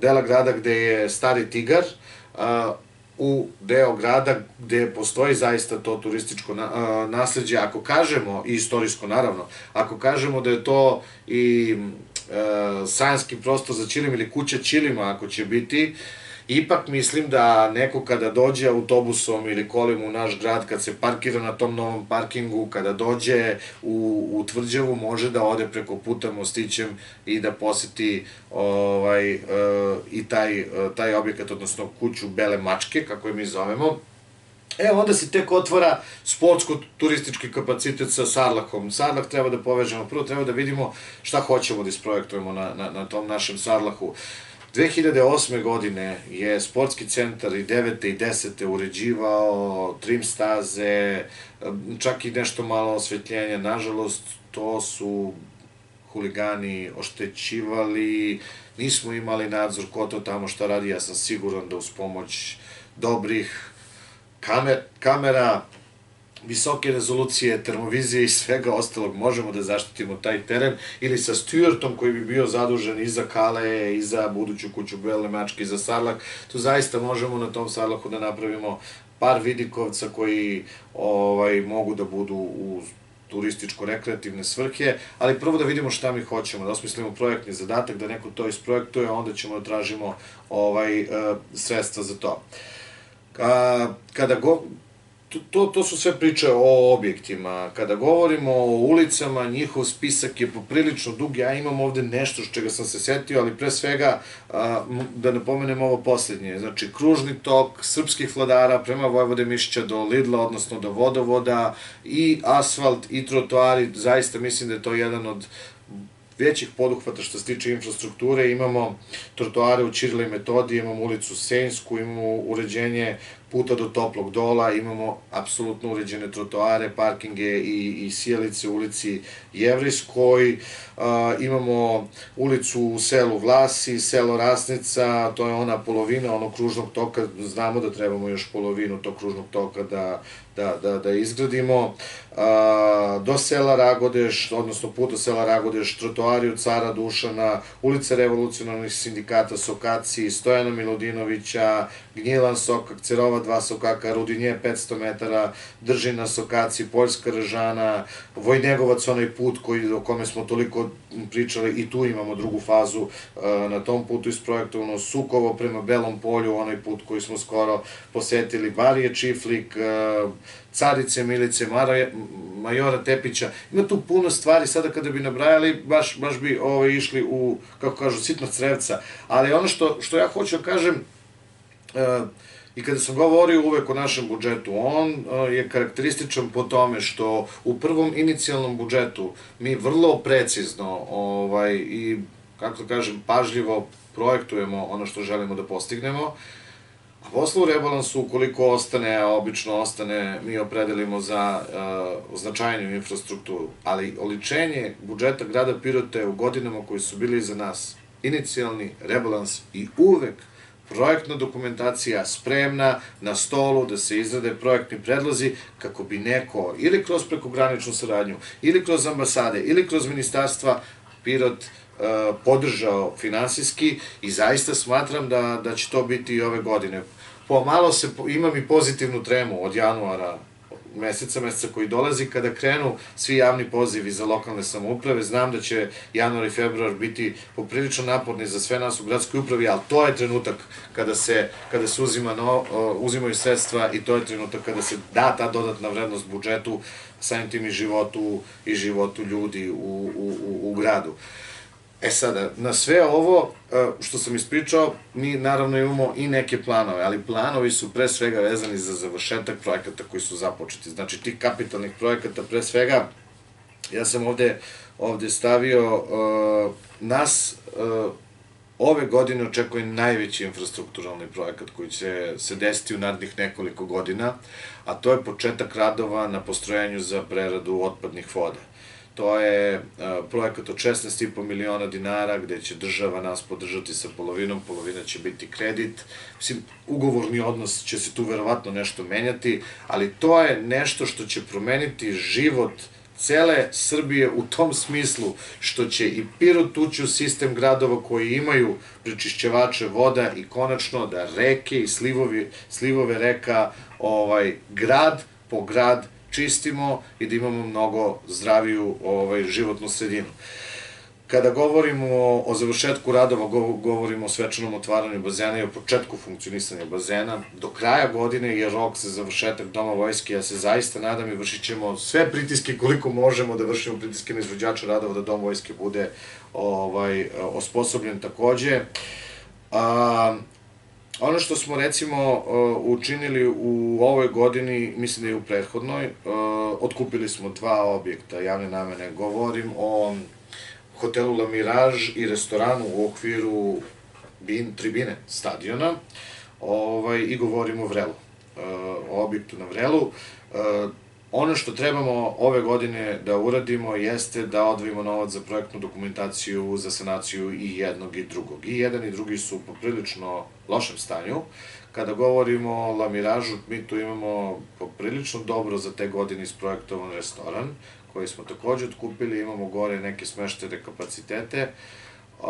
dela grada gde je stari tigar, uh, u deo grada gde postoji zaista to turističko na, nasledđe, ako kažemo, i istorijsko naravno, ako kažemo da je to i e, sajanski prostor za Čilim ili kuća Čilima ako će biti, ipak mislim da neko kada dođe autobusom ili kolima u naš grad, kad se parkira na tom novom parkingu, kada dođe u, u Tvrđavu, može da ode preko puta mostićem i da poseti ovaj, e, i taj, e, taj objekat, odnosno kuću Bele mačke, kako je mi zovemo, E, onda se tek otvara sportsko-turistički kapacitet sa Sarlahom. Sarlah treba da povežemo, prvo treba da vidimo šta hoćemo da isprojektujemo na, na, na tom našem Sarlahu. 2008. godine je sportski centar i 9. i 10. uređivao trim staze, čak i nešto malo osvetljenja. Nažalost, to su huligani oštećivali, nismo imali nadzor ko to tamo šta radi, ja sam siguran da uz pomoć dobrih kamer, kamera, visoke rezolucije, termovizije i svega ostalog možemo da zaštitimo taj teren ili sa Stuartom koji bi bio zadužen i za Kale i za buduću kuću Bele Mačke i za Sarlak, tu zaista možemo na tom Sarlaku da napravimo par vidikovca koji ovaj, mogu da budu u turističko-rekreativne svrhe, ali prvo da vidimo šta mi hoćemo, da osmislimo projektni zadatak, da neko to isprojektuje, onda ćemo da tražimo ovaj, uh, sredstva za to. Kada go, to, to su sve priče o objektima. Kada govorimo o ulicama, njihov spisak je poprilično dug. Ja imam ovde nešto što čega sam se setio, ali pre svega da napomenem ovo poslednje. Znači, kružni tok srpskih vladara prema Vojvode Mišića do Lidla, odnosno do vodovoda, i asfalt, i trotoari. Zaista mislim da je to jedan od većih poduhvata što se tiče infrastrukture, imamo trotoare u Čirila i Metodi, imamo ulicu Sensku, imamo uređenje puta do toplog dola, imamo apsolutno uređene trotoare, parkinge i, i sjelice u ulici Jevrijskoj, a, imamo ulicu u selu Vlasi, selo Rasnica, to je ona polovina onog kružnog toka, znamo da trebamo još polovinu tog kružnog toka da, da, da, da izgradimo, a, do sela Ragodeš, odnosno put do sela Ragodeš, trotoari od Cara Dušana, ulica revolucionarnih sindikata Sokaci, Stojana Milodinovića, Gnjilan Sokak, Cerova dva Sokaka, Rudinje 500 metara, Držina Sokaci, Poljska Režana, Vojnegovac onaj put koji, o kome smo toliko pričali i tu imamo drugu fazu na tom putu isprojektovano, Sukovo prema Belom polju, onaj put koji smo skoro posetili, Barije Čiflik, Carice Milice, Majora Tepića, ima tu puno stvari, sada kada bi nabrajali, baš, baš bi ovaj, išli u, kako kažu, sitno crevca, ali ono što, što ja hoću da kažem, I kada sam govorio uvek o našem budžetu, on je karakterističan po tome što u prvom inicijalnom budžetu mi vrlo precizno ovaj, i, kako da kažem, pažljivo projektujemo ono što želimo da postignemo, posle u rebalansu, ukoliko ostane, a obično ostane, mi opredelimo za uh, značajniju infrastrukturu, ali oličenje budžeta grada Pirote u godinama koji su bili za nas inicijalni rebalans i uvek projektna dokumentacija spremna na stolu da se izrade projektni predlozi kako bi neko ili kroz prekograničnu saradnju ili kroz ambasade ili kroz ministarstva Pirot podržao finansijski i zaista smatram da, da će to biti i ove godine. pomalo se, imam i pozitivnu tremu od januara meseca, meseca koji dolazi, kada krenu svi javni pozivi za lokalne samouprave, znam da će januar i februar biti poprilično naporni za sve nas u gradskoj upravi, ali to je trenutak kada se, kada se uzima no, uzimaju sredstva i to je trenutak kada se da ta dodatna vrednost budžetu, samim tim i životu, i životu ljudi u, u, u, u gradu. E sada, na sve ovo e, što sam ispričao, mi naravno imamo i neke planove, ali planovi su pre svega vezani za završetak projekata koji su započeti. Znači, tih kapitalnih projekata pre svega, ja sam ovde, ovde stavio uh, nas, uh, ove godine očekuje najveći infrastrukturalni projekat koji će se desiti u narednih nekoliko godina, a to je početak radova na postrojenju za preradu otpadnih voda. To je projekat od 16,5 miliona dinara gde će država nas podržati sa polovinom, polovina će biti kredit. Mislim, ugovorni odnos će se tu verovatno nešto menjati, ali to je nešto što će promeniti život cele Srbije u tom smislu što će i Pirot ući u sistem gradova koji imaju prečišćevače voda i konačno da reke i slivovi, slivove reka ovaj, grad po grad čistimo i da imamo mnogo zdraviju ovaj, životnu sredinu. Kada govorimo o završetku radova, govorimo o svečanom otvaranju bazena i o početku funkcionisanja bazena. Do kraja godine je rok za završetak Doma vojske, ja se zaista nadam i vršit ćemo sve pritiske koliko možemo da vršimo pritiske na izvođača radova da Dom vojske bude ovaj, osposobljen takođe. A, Ono što smo recimo uh, učinili u ovoj godini, mislim da je u prethodnoj, uh, otkupili smo dva objekta javne namene. Govorim o hotelu La Mirage i restoranu u okviru bin, tribine stadiona ovaj, i govorim o Vrelu, uh, o objektu na Vrelu. Ono što trebamo ove godine da uradimo jeste da odvojimo novac za projektnu dokumentaciju, za sanaciju i jednog i drugog. I jedan i drugi su po prilično lošem stanju. Kada govorimo o Lamiražu, mi tu imamo poprilično dobro za te godine isprojektovan restoran, koji smo takođe otkupili, imamo gore neke smeštene kapacitete. Uh,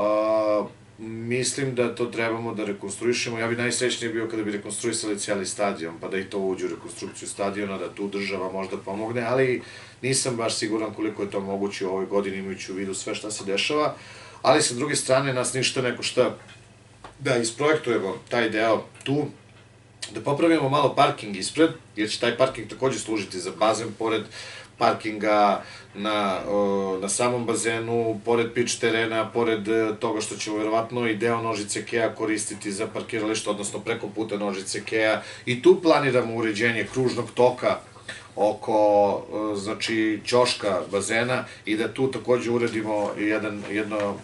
mislim da to trebamo da rekonstruišemo. Ja bi najsrećnije bio kada bi rekonstruisali cijeli stadion, pa da i to uđe u rekonstrukciju stadiona, da tu država možda pomogne, ali nisam baš siguran koliko je to moguće u ovoj godini imajući u vidu sve šta se dešava, ali sa druge strane nas ništa neko šta da isprojektujemo taj deo tu, da popravimo malo parking ispred, jer će taj parking takođe služiti za bazen, pored parkinga na, na samom bazenu, pored pitch terena, pored e, toga što ćemo verovatno i deo nožice Kea koristiti za parkiralište, odnosno preko puta nožice Kea. I tu planiramo uređenje kružnog toka oko e, znači ćoška bazena i da tu takođe uredimo jedan, jedno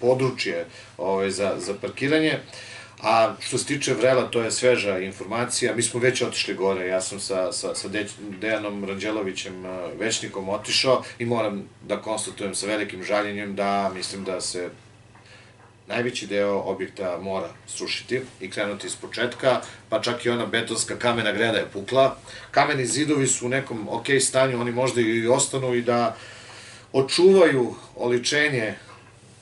područje ovaj, za, za parkiranje. Uh, A što se tiče Vrela, to je sveža informacija. Mi smo već otišli gore, ja sam sa, sa, sa Dejanom Ranđelovićem uh, većnikom otišao i moram da konstatujem sa velikim žaljenjem da mislim da se najveći deo objekta mora srušiti i krenuti iz početka, pa čak i ona betonska kamena greda je pukla. Kameni zidovi su u nekom ok stanju, oni možda i ostanu i da očuvaju oličenje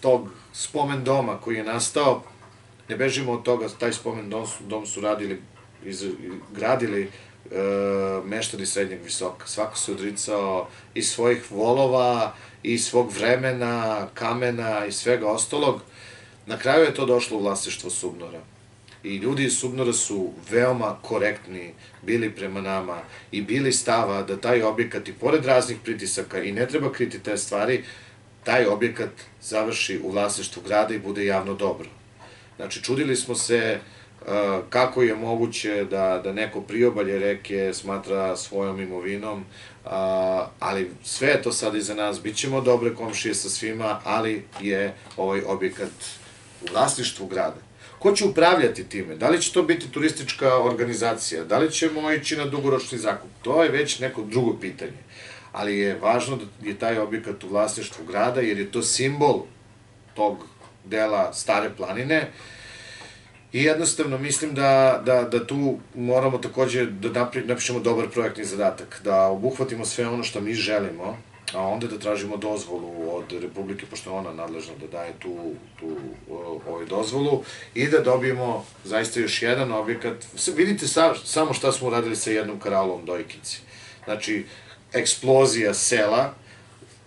tog spomen doma koji je nastao, ne bežimo od toga, taj spomen dom, dom su radili, iz, gradili e, meštani srednjeg visoka. Svako se odricao i svojih volova, i svog vremena, kamena i svega ostalog. Na kraju je to došlo u vlastištvo Subnora. I ljudi iz Subnora su veoma korektni bili prema nama i bili stava da taj objekat i pored raznih pritisaka i ne treba kriti te stvari, taj objekat završi u vlasništvu grada i bude javno dobro. Znači, čudili smo se uh, kako je moguće da, da neko priobalje reke smatra svojom imovinom, ali sve je to sad iza nas, bit ćemo dobre komšije sa svima, ali je ovaj objekat u vlasništvu grada. Ko će upravljati time? Da li će to biti turistička organizacija? Da li ćemo ići na dugoročni zakup? To je već neko drugo pitanje. Ali je važno da je taj objekat u vlasništvu grada, jer je to simbol tog dela Stare planine i jednostavno mislim da, da, da tu moramo takođe da napišemo dobar projektni zadatak, da obuhvatimo sve ono što mi želimo a onda da tražimo dozvolu od Republike, pošto ona nadležna da daje tu, tu ovaj dozvolu, i da dobijemo zaista još jedan objekat. Vidite sa, samo šta smo uradili sa jednom karalom Dojkici. Znači, eksplozija sela,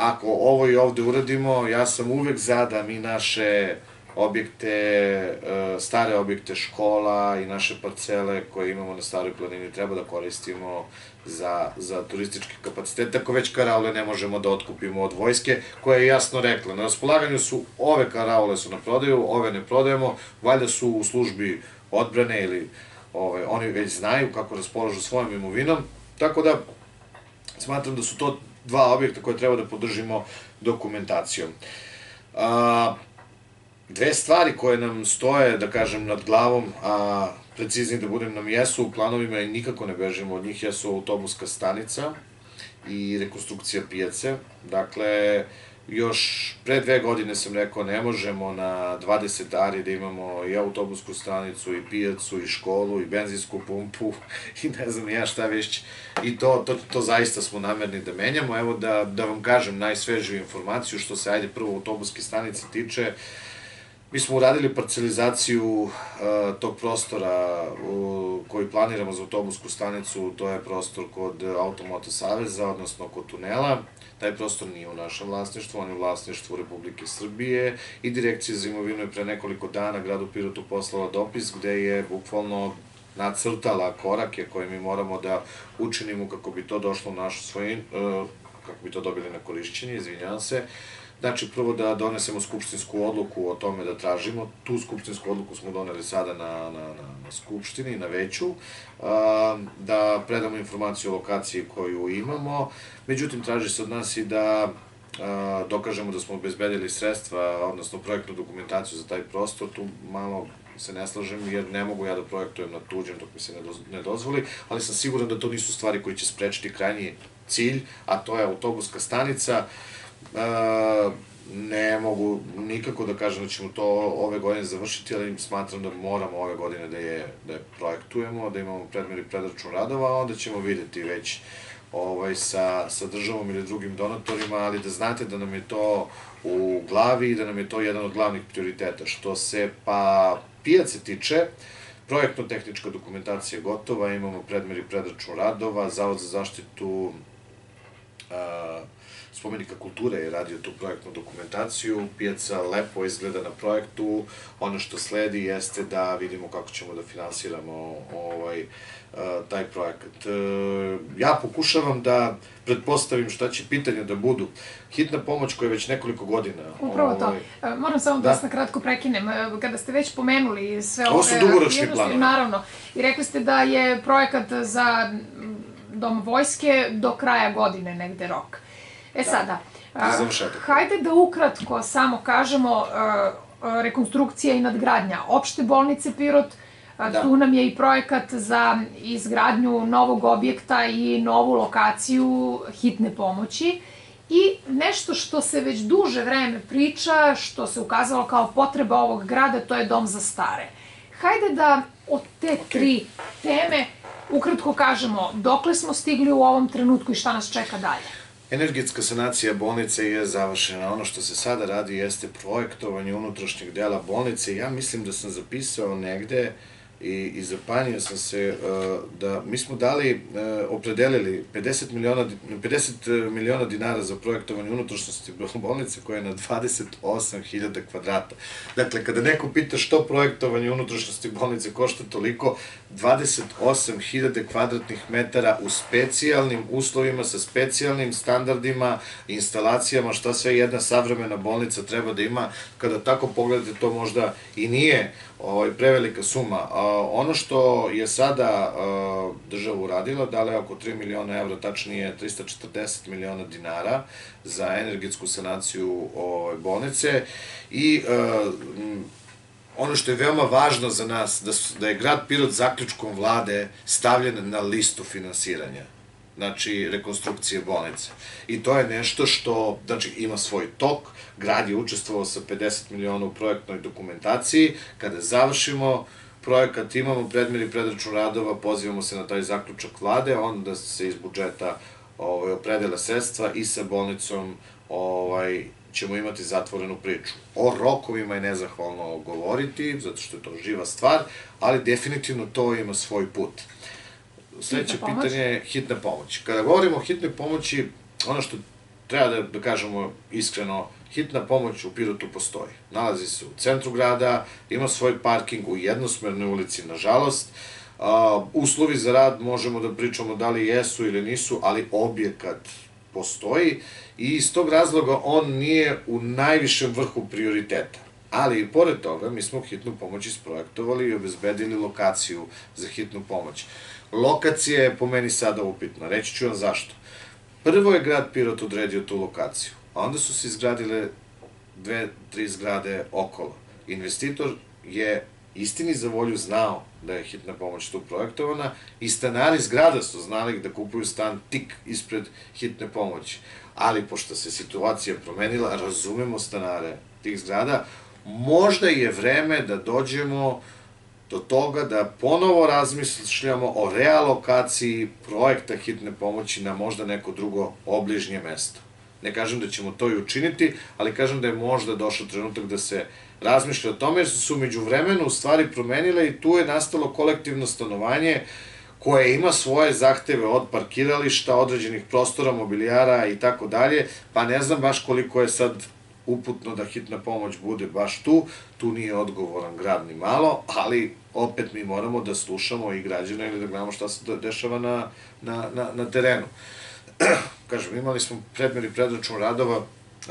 ako ovo i ovde uradimo, ja sam uvek za da mi naše objekte, e, stare objekte škola i naše parcele koje imamo na staroj planini treba da koristimo za, za turistički kapacitet, ako već karaule ne možemo da otkupimo od vojske, koja je jasno rekla, na raspolaganju su ove karaule su na prodaju, ove ne prodajemo, valjda su u službi odbrane ili ove, oni već znaju kako raspolažu svojom imovinom, tako da smatram da su to dva objekta koje treba da podržimo dokumentacijom. A, dve stvari koje nam stoje, da kažem, nad glavom, a precizni da budem nam jesu u planovima i nikako ne bežimo od njih, jesu autobuska stanica i rekonstrukcija pijace. Dakle, još pre dve godine sam rekao ne možemo na 20 ari da imamo i autobusku stanicu i pijacu i školu i benzinsku pumpu i ne znam ja šta već i to, to, to zaista smo namerni da menjamo. Evo da, da vam kažem najsvežiju informaciju što se ajde prvo autobuske stanice tiče. Uh, Mi smo uradili parcelizaciju uh, tog prostora koji planiramo za autobusku stanicu, to je prostor kod Automoto Saveza, odnosno kod tunela. Taj prostor nije u našem vlasništvu, on je u vlasništvu Republike Srbije i Direkcija za imovinu je pre nekoliko dana gradu Pirotu poslala dopis gde je bukvalno nacrtala korake koje mi moramo da učinimo kako bi to došlo u našu svojin, uh, kako bi to dobili na korišćenje, izvinjavam se, Znači, prvo da donesemo skupštinsku odluku o tome da tražimo. Tu skupštinsku odluku smo doneli sada na, na, na, na skupštini, na veću, da predamo informaciju o lokaciji koju imamo. Međutim, traži se od nas i da dokažemo da smo obezbedili sredstva, odnosno projektnu dokumentaciju za taj prostor, tu malo se ne slažem jer ne mogu ja da projektujem na tuđem dok mi se ne dozvoli, ali sam siguran da to nisu stvari koji će sprečiti krajnji cilj, a to je autobuska stanica, ne mogu nikako da kažem da ćemo to ove godine završiti, ali smatram da moramo ove godine da je, da je projektujemo, da imamo predmer i predračun radova, a onda ćemo videti već ovaj, sa, sa državom ili drugim donatorima, ali da znate da nam je to u glavi i da nam je to jedan od glavnih prioriteta. Što se pa pijace tiče, projektno-tehnička dokumentacija je gotova, imamo predmer i predračun radova, Zavod za zaštitu uh, spomenika kulture je radio tu projektnu dokumentaciju, pijaca lepo izgleda na projektu, ono što sledi jeste da vidimo kako ćemo da finansiramo ovaj, e, taj projekat. E, ja pokušavam da pretpostavim šta će pitanja da budu. Hitna pomoć koja je već nekoliko godina. Upravo to. Ovaj, e, moram samo da, da vas na kratko prekinem. Kada ste već pomenuli sve ove... Ovo su dugoročni planovi. Naravno. I rekli ste da je projekat za Dom vojske do kraja godine negde rok. E da. sada, hajde da ukratko samo kažemo rekonstrukcija i nadgradnja opšte bolnice Pirot, Da. Tu nam je i projekat za izgradnju novog objekta i novu lokaciju hitne pomoći. I nešto što se već duže vreme priča, što se ukazalo kao potreba ovog grada, to je dom za stare. Hajde da od te tri teme ukratko kažemo dokle smo stigli u ovom trenutku i šta nas čeka dalje. Energetska sanacija bolnice je završena. Ono što se sada radi jeste projektovanje unutrašnjeg dela bolnice. Ja mislim da sam zapisao negde i, i zapanio sam se uh, da mi smo dali, uh, opredelili 50 miliona, 50 miliona dinara za projektovanje unutrašnjosti bolnice koja je na 28.000 kvadrata. Dakle, kada neko pita što projektovanje unutrašnjosti bolnice košta toliko, 28.000 kvadratnih metara u specijalnim uslovima, sa specijalnim standardima, instalacijama, šta sve jedna savremena bolnica treba da ima, kada tako pogledate to možda i nije ovaj, prevelika suma. A, ono što je sada a, država uradila, dala je oko 3 miliona evra, tačnije 340 miliona dinara za energetsku sanaciju ovaj, bolnice i a, ono što je veoma važno za nas, da, da je grad Pirot zaključkom vlade stavljen na listu finansiranja znači rekonstrukcije bolnice. I to je nešto što, znači, ima svoj tok, grad je učestvovao sa 50 miliona u projektnoj dokumentaciji, kada završimo projekat, imamo predmjer i predračun radova, pozivamo se na taj zaključak vlade, onda se iz budžeta ovaj, opredele sredstva i sa bolnicom ovaj, ćemo imati zatvorenu priču. O rokovima je nezahvalno govoriti, zato što je to živa stvar, ali definitivno to ima svoj put. Sledeće pitanje je hitna pomoć. Kada govorimo o hitnoj pomoći, ono što treba da, da kažemo iskreno, hitna pomoć u Pirotu postoji. Nalazi se u centru grada, ima svoj parking u jednosmernoj ulici, nažalost. Uslovi za rad možemo da pričamo da li jesu ili nisu, ali objekat postoji i iz tog razloga on nije u najvišem vrhu prioriteta. Ali i pored toga mi smo hitnu pomoć isprojektovali i obezbedili lokaciju za hitnu pomoć. Lokacija je po meni sada upitna, reći ću vam zašto. Prvo je grad Pirot odredio tu lokaciju, a onda su se izgradile dve, tri zgrade okolo. Investitor je istini za volju znao da je hitna pomoć tu projektovana i stanari zgrada su znali da kupuju stan tik ispred hitne pomoći. Ali, pošto se situacija promenila, razumemo stanare tih zgrada, možda je vreme da dođemo do toga da ponovo razmišljamo o realokaciji projekta hitne pomoći na možda neko drugo obližnje mesto. Ne kažem da ćemo to i učiniti, ali kažem da je možda došao trenutak da se razmišlja o tome, jer su se umeđu vremenu stvari promenile i tu je nastalo kolektivno stanovanje koje ima svoje zahteve od parkirališta, određenih prostora, mobilijara i tako dalje, pa ne znam baš koliko je sad uputno da hitna pomoć bude baš tu, tu nije odgovoran grad ni malo, ali opet mi moramo da slušamo i građana ili da gledamo šta se dešava na, na, na, na terenu. Kažem, imali smo predmer i predračun radova,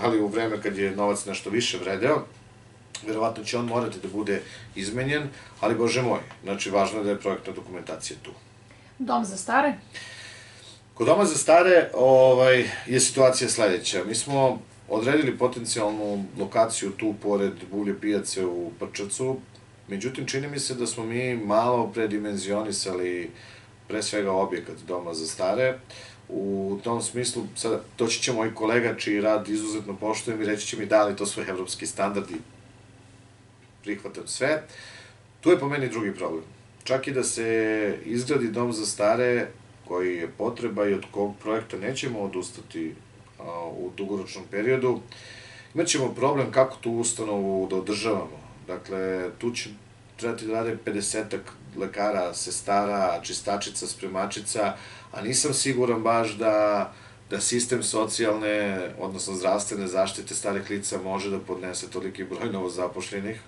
ali u vreme kad je novac nešto više vredeo, verovatno će on morati da bude izmenjen, ali bože moj, znači važno je da je projektna dokumentacija tu. Dom za stare? Kod doma za stare ovaj, je situacija sledeća. Mi smo odredili potencijalnu lokaciju tu pored Bulje pijace u Prčacu, međutim čini mi se da smo mi malo predimenzionisali pre svega objekat doma za stare. U tom smislu, sada doći će moj kolega čiji rad izuzetno poštujem i reći će mi da li to su evropski standardi prihvatam sve. Tu je po meni drugi problem. Čak i da se izgradi dom za stare, koji je potreba i od kog projekta nećemo odustati a, u dugoročnom periodu, imaćemo problem kako tu ustanovu da održavamo. Dakle, tu će trebati da rade 50 lekara, sestara, čistačica, spremačica, a nisam siguran baš da da sistem socijalne, odnosno zdravstvene zaštite starih lica može da podnese toliki broj novozapošljenih,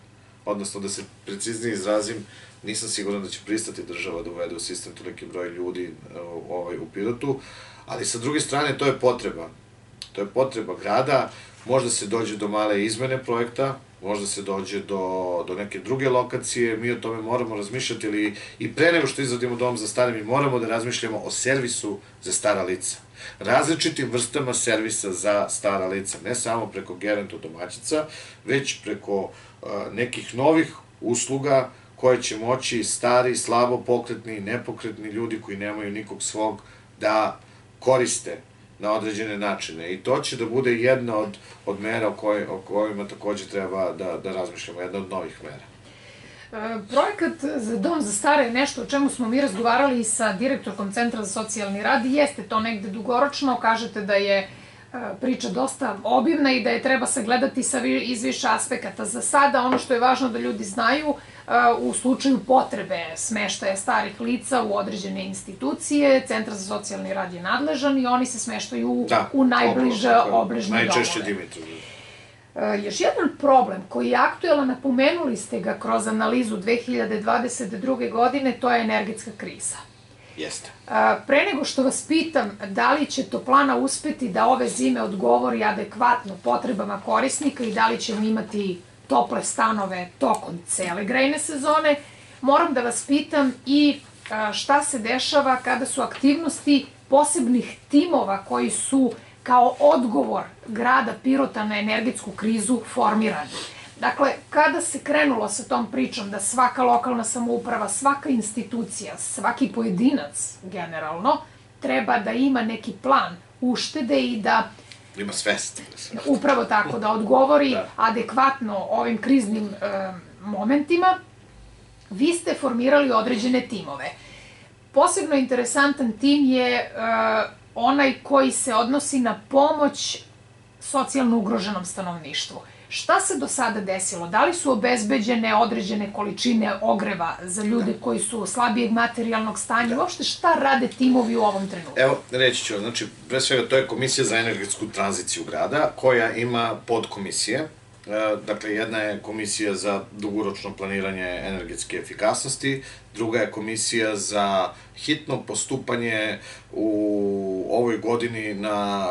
odnosno da se preciznije izrazim, nisam siguran da će pristati država da uvede u sistem toliki broj ljudi e, ovaj, u Pirotu, ali sa druge strane to je potreba. To je potreba grada, možda se dođe do male izmene projekta, možda se dođe do, do neke druge lokacije, mi o tome moramo razmišljati, ili i pre nego što izradimo dom za stare, mi moramo da razmišljamo o servisu za stara lica. Različitim vrstama servisa za stara lica, ne samo preko geronto domaćica, već preko nekih novih usluga koje će moći stari, slabo pokretni, nepokretni ljudi koji nemaju nikog svog da koriste na određene načine. I to će da bude jedna od, od mera o, koj, o kojima takođe treba da, da razmišljamo, jedna od novih mera. E, projekat za dom za stare je nešto o čemu smo mi razgovarali sa direktorkom Centra za socijalni rad i jeste to negde dugoročno, kažete da je priča dosta obimna i da je treba sagledati sa iz više aspekata. Za sada ono što je važno da ljudi znaju u slučaju potrebe smeštaja starih lica u određene institucije, Centar za socijalni rad je nadležan i oni se smeštaju da, u najbliže obližne domove. Najčešće Dimitru. Još jedan problem koji je aktuelan, napomenuli ste ga kroz analizu 2022. godine, to je energetska kriza. Jeste. Pre nego što vas pitam da li će Toplana uspeti da ove zime odgovori adekvatno potrebama korisnika i da li ćemo imati tople stanove tokom cele grejne sezone, moram da vas pitam i šta se dešava kada su aktivnosti posebnih timova koji su kao odgovor grada Pirota na energetsku krizu formirani. Dakle, kada se krenulo sa tom pričom da svaka lokalna samouprava, svaka institucija, svaki pojedinac generalno, treba da ima neki plan uštede i da ima svest. Upravo tako, da odgovori da. adekvatno ovim kriznim e, momentima, vi ste formirali određene timove. Posebno interesantan tim je e, onaj koji se odnosi na pomoć socijalno ugroženom stanovništvu. Šta se do sada desilo? Da li su obezbeđene određene količine ogreva za ljude koji su slabijeg materijalnog stanja? Uopšte šta rade timovi u ovom trenutku? Evo, reći ću, znači, pre svega to je Komisija za energetsku tranziciju grada, koja ima podkomisije. E, dakle, jedna je komisija za dugoročno planiranje energetske efikasnosti, druga je komisija za hitno postupanje u ovoj godini na,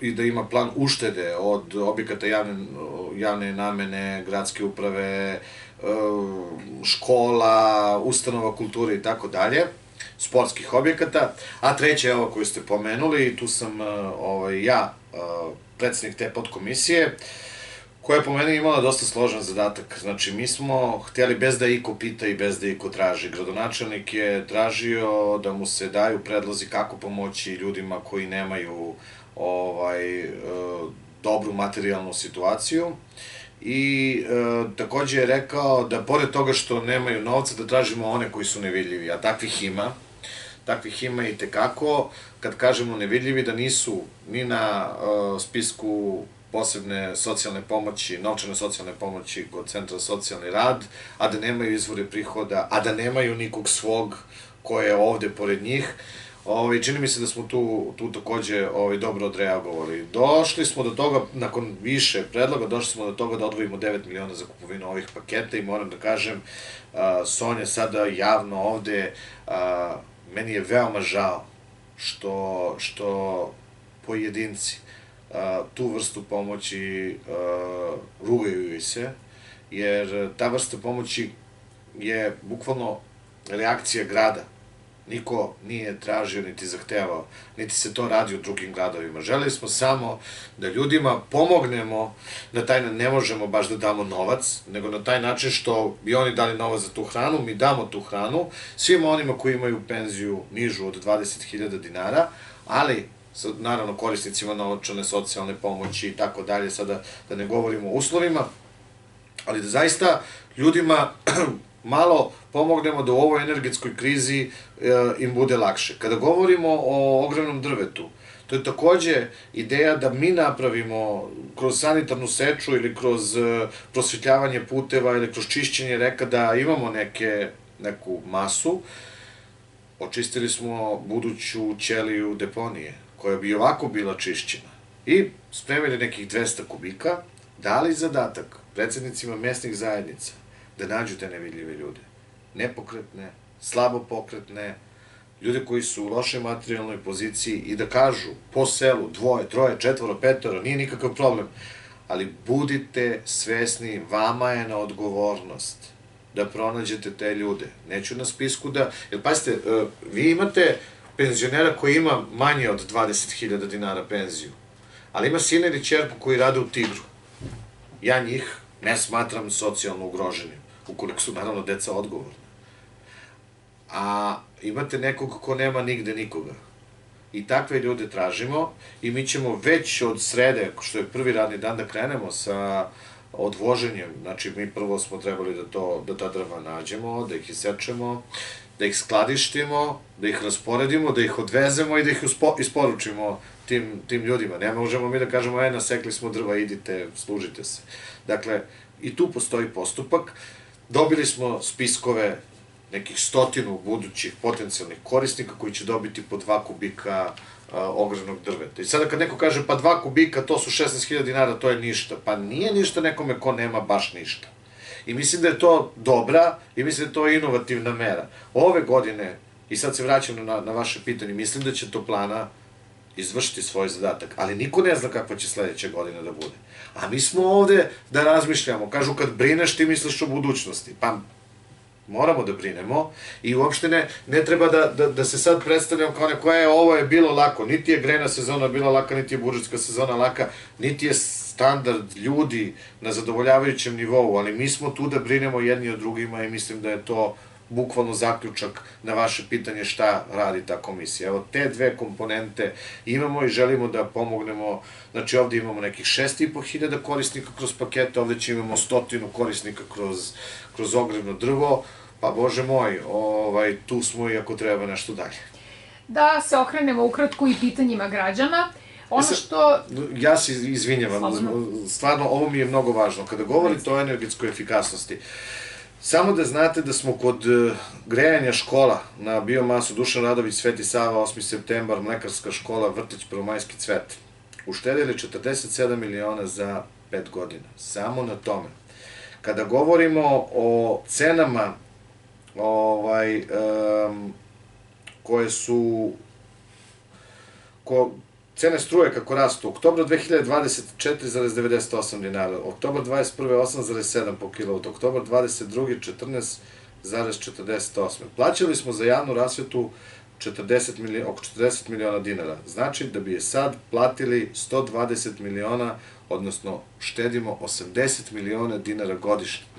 i da ima plan uštede od objekata javne, javne namene, gradske uprave, e, škola, ustanova kulture i tako dalje sportskih objekata, a treća je ova koju ste pomenuli tu sam e, ovaj, ja predsednik te podkomisije. Uh, koja je po meni imala dosta složen zadatak. Znači, mi smo htjeli bez da iko pita i bez da iko traži. Gradonačelnik je tražio da mu se daju predlozi kako pomoći ljudima koji nemaju ovaj, e, dobru materijalnu situaciju. I e, takođe je rekao da pored toga što nemaju novca, da tražimo one koji su nevidljivi, a takvih ima. Takvih ima i tekako, kad kažemo nevidljivi, da nisu ni na e, spisku posebne socijalne pomoći, novčane socijalne pomoći kod Centra socijalni rad, a da nemaju izvore prihoda, a da nemaju nikog svog ko je ovde pored njih. Ovaj, čini mi se da smo tu, tu takođe ovaj, dobro odreagovali. Došli smo do toga, nakon više predloga, došli smo do toga da odvojimo 9 miliona za kupovinu ovih paketa i moram da kažem, Sonja sada javno ovde, meni je veoma žao što, što pojedinci tu vrstu pomoći rugaju joj se, jer ta vrsta pomoći je bukvalno reakcija grada. Niko nije tražio, niti zahtevao, niti se to radi u drugim gradovima. Želeli smo samo da ljudima pomognemo, na taj ne možemo baš da damo novac, nego na taj način što bi oni dali novac za tu hranu, mi damo tu hranu svima onima koji imaju penziju nižu od 20.000 dinara, ali sa, naravno, korisnicima novčane socijalne pomoći i tako dalje, sada da ne govorimo o uslovima, ali da zaista ljudima malo pomognemo da u ovoj energetskoj krizi e, im bude lakše. Kada govorimo o ogromnom drvetu, to je takođe ideja da mi napravimo kroz sanitarnu seču ili kroz e, prosvetljavanje puteva ili kroz čišćenje reka da imamo neke, neku masu. Očistili smo buduću ćeliju deponije koja bi ovako bila čišćena i spremili nekih 200 kubika, dali zadatak predsednicima mesnih zajednica da nađu te nevidljive ljude. Nepokretne, slabo pokretne, ljude koji su u lošoj materijalnoj poziciji i da kažu po selu dvoje, troje, četvoro, petoro, nije nikakav problem, ali budite svesni, vama je na odgovornost da pronađete te ljude. Neću na spisku da, jer pazite, e, vi imate penzionera koji ima manje od 20.000 dinara penziju, ali ima sina ili čerku koji rade u Tigru. Ja njih ne smatram socijalno ugroženim, ukoliko su naravno deca odgovorne. A imate nekog ko nema nigde nikoga. I takve ljude tražimo i mi ćemo već od srede, što je prvi radni dan, da krenemo sa odvoženjem. Znači, mi prvo smo trebali da, to, da ta drva nađemo, da ih isečemo, da ih skladištimo, da ih rasporedimo, da ih odvezemo i da ih isporučimo tim, tim ljudima. Ne možemo mi da kažemo, e, nasekli smo drva, idite, služite se. Dakle, i tu postoji postupak. Dobili smo spiskove nekih stotinu budućih potencijalnih korisnika koji će dobiti po dva kubika ogromnog drveta. I sada kad neko kaže pa dva kubika to su 16.000 dinara, to je ništa. Pa nije ništa nekome ko nema baš ništa. I mislim da je to dobra i mislim da je to inovativna mera. Ove godine, i sad se vraćam na, na vaše pitanje, mislim da će to plana izvršiti svoj zadatak, ali niko ne zna kakva će sledeća godina da bude. A mi smo ovde da razmišljamo, kažu kad brineš ti misliš o budućnosti, pa moramo da brinemo i uopšte ne, ne treba da, da, da se sad predstavljamo kao neko, je, ovo je bilo lako, niti je grena sezona bila laka, niti je budžetska sezona laka, niti je standard ljudi na zadovoljavajućem nivou, ali mi smo tu da brinemo jedni od drugima i mislim da je to bukvalno zaključak na vaše pitanje šta radi ta komisija. Evo, te dve komponente imamo i želimo da pomognemo, znači ovde imamo nekih 6.500 korisnika kroz pakete, ovde će imamo stotinu korisnika kroz, kroz ogrevno drvo, pa bože moj, ovaj, tu smo i ako treba nešto dalje. da se okrenemo ukratko i pitanjima građana. Ono što... Ja se izvinjavam, stvarno ovo mi je mnogo važno. Kada govorite o energetskoj efikasnosti, Samo da znate da smo kod e, grejanja škola na biomasu Dušan Radović, Sveti Sava, 8. septembar, Mlekarska škola, Vrtić, Prvomajski cvet, uštedili 47 miliona za 5 godina. Samo na tome. Kada govorimo o cenama ovaj, um, koje su ko, Cene struje kako rastu, oktobra 2020 4,98 dinara, oktobar 21. 8,7 po kilovat, oktobar 22. 14,48. Plaćali smo za javnu rasvetu 40 miliona, oko 40 miliona dinara. Znači da bi je sad platili 120 miliona, odnosno štedimo 80 miliona dinara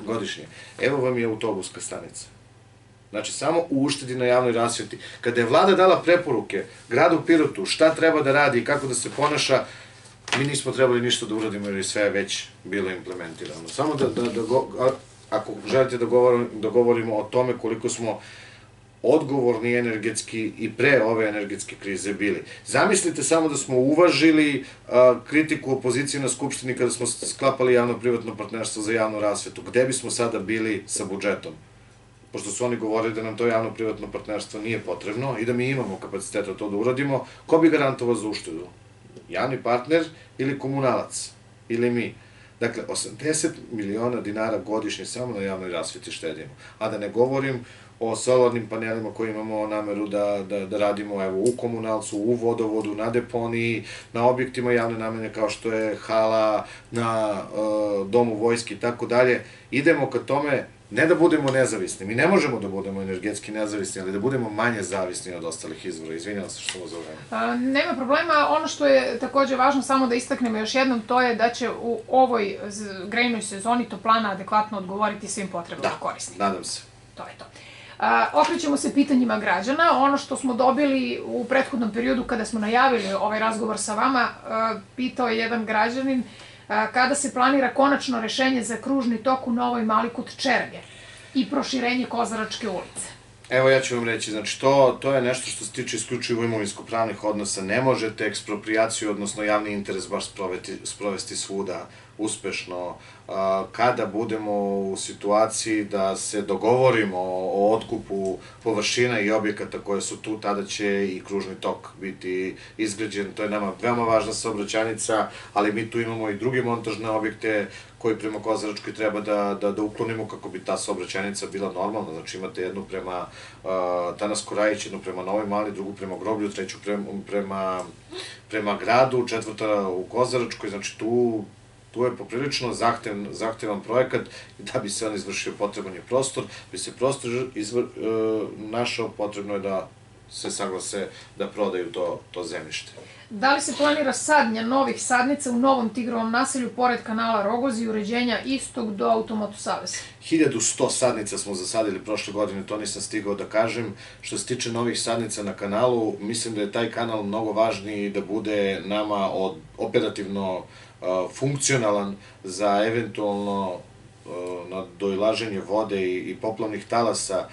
godišnje. Evo vam je autobuska stanica. Znači, samo u uštedi na javnoj rasveti. Kada je vlada dala preporuke gradu Pirotu šta treba da radi i kako da se ponaša, mi nismo trebali ništa da uradimo jer je sve već bilo implementirano. Samo da, da, da go, ako želite da govorimo, da govorimo o tome koliko smo odgovorni energetski i pre ove energetske krize bili. Zamislite samo da smo uvažili a, kritiku opozicije na Skupštini kada smo sklapali javno-privatno partnerstvo za javnu rasvetu. Gde bismo sada bili sa budžetom? Pošto su oni govorili da nam to javno-privatno partnerstvo nije potrebno i da mi imamo kapaciteta to da uradimo, ko bi garantovao za uštedu? Javni partner ili komunalac? Ili mi? Dakle, 80 miliona dinara godišnje samo na javnoj rasveti štedimo. A da ne govorim o solarnim panelima koje imamo nameru da, da, da radimo evo, u komunalcu, u vodovodu, na deponiji, na objektima javne namene kao što je hala, na uh, domu vojski i tako dalje. Idemo ka tome ne da budemo nezavisni, mi ne možemo da budemo energetski nezavisni, ali da budemo manje zavisni od ostalih izvora. Izvinjam se što sam A, Nema problema, ono što je takođe važno samo da istaknemo još jednom, to je da će u ovoj grejnoj sezoni toplana adekvatno odgovoriti svim potrebama da, korisnika. nadam se. To je to. A, okrećemo se pitanjima građana. Ono što smo dobili u prethodnom periodu kada smo najavili ovaj razgovor sa vama, a, pitao je jedan građanin, kada se planira konačno rešenje za kružni tok u Novoj Mali kod Čerge i proširenje Kozaračke ulice. Evo ja ću vam reći, znači to, to je nešto što se tiče isključivo imovinsko-pravnih odnosa. Ne možete ekspropriaciju, odnosno javni interes baš sprovesti, sprovesti svuda uspešno. Kada budemo u situaciji da se dogovorimo o otkupu površina i objekata koje su tu, tada će i kružni tok biti izgrađen. To je nama veoma važna saobraćanica, ali mi tu imamo i druge montažne objekte koji prema Kozaračkoj treba da, da, da uklonimo kako bi ta saobraćajnica bila normalna. Znači imate jednu prema uh, Tanas Korajić, jednu prema Novoj Mali, drugu prema Groblju, treću prema, prema, prema gradu, četvrta u Kozaračkoj, znači tu tu je poprilično zahtev, zahtevan projekat da bi se on izvršio potreban je prostor, bi se prostor izvr, e, našao, potrebno je da se saglase da prodaju to, to zemljište. Da li se planira sadnja novih sadnica u novom tigrovom naselju pored kanala Rogozi i uređenja istog do Automoto Saveza? 1100 sadnica smo zasadili prošle godine, to nisam stigao da kažem. Što se tiče novih sadnica na kanalu, mislim da je taj kanal mnogo važniji da bude nama od, operativno uh, funkcionalan za eventualno uh, na dojlaženje vode i, i poplavnih talasa.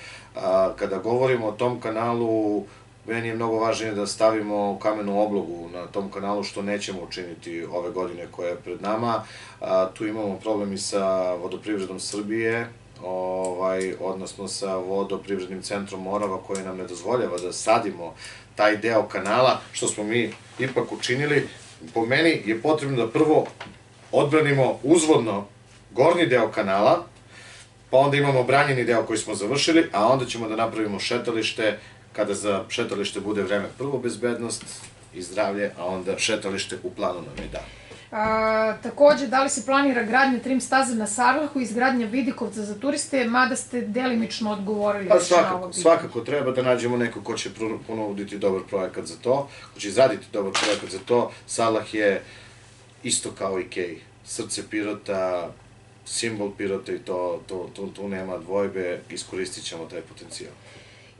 Kada govorimo o tom kanalu, Meni je mnogo važnije da stavimo kamenu oblogu na tom kanalu, što nećemo učiniti ove godine koja je pred nama. A, tu imamo problem i sa vodoprivredom Srbije, ovaj, odnosno sa vodoprivrednim centrom Morava koji nam ne dozvoljava da sadimo taj deo kanala, što smo mi ipak učinili. Po meni je potrebno da prvo odbranimo uzvodno gornji deo kanala, pa onda imamo branjeni deo koji smo završili, a onda ćemo da napravimo šetalište kada za šetalište bude vreme prvo bezbednost i zdravlje, a onda šetalište u planu nam je da. A, takođe, da li se planira gradnja trim staze na Sarlahu i izgradnja vidikovca za turiste, mada ste delimično odgovorili pa, svakako, na ovo? Svakako, treba da nađemo neko ko će ponuditi dobar projekat za to, ko će izraditi dobar projekat za to. Sarlah je isto kao i Kej, srce Pirota, simbol Pirota i to, to, to, tu nema dvojbe, iskoristit ćemo taj potencijal.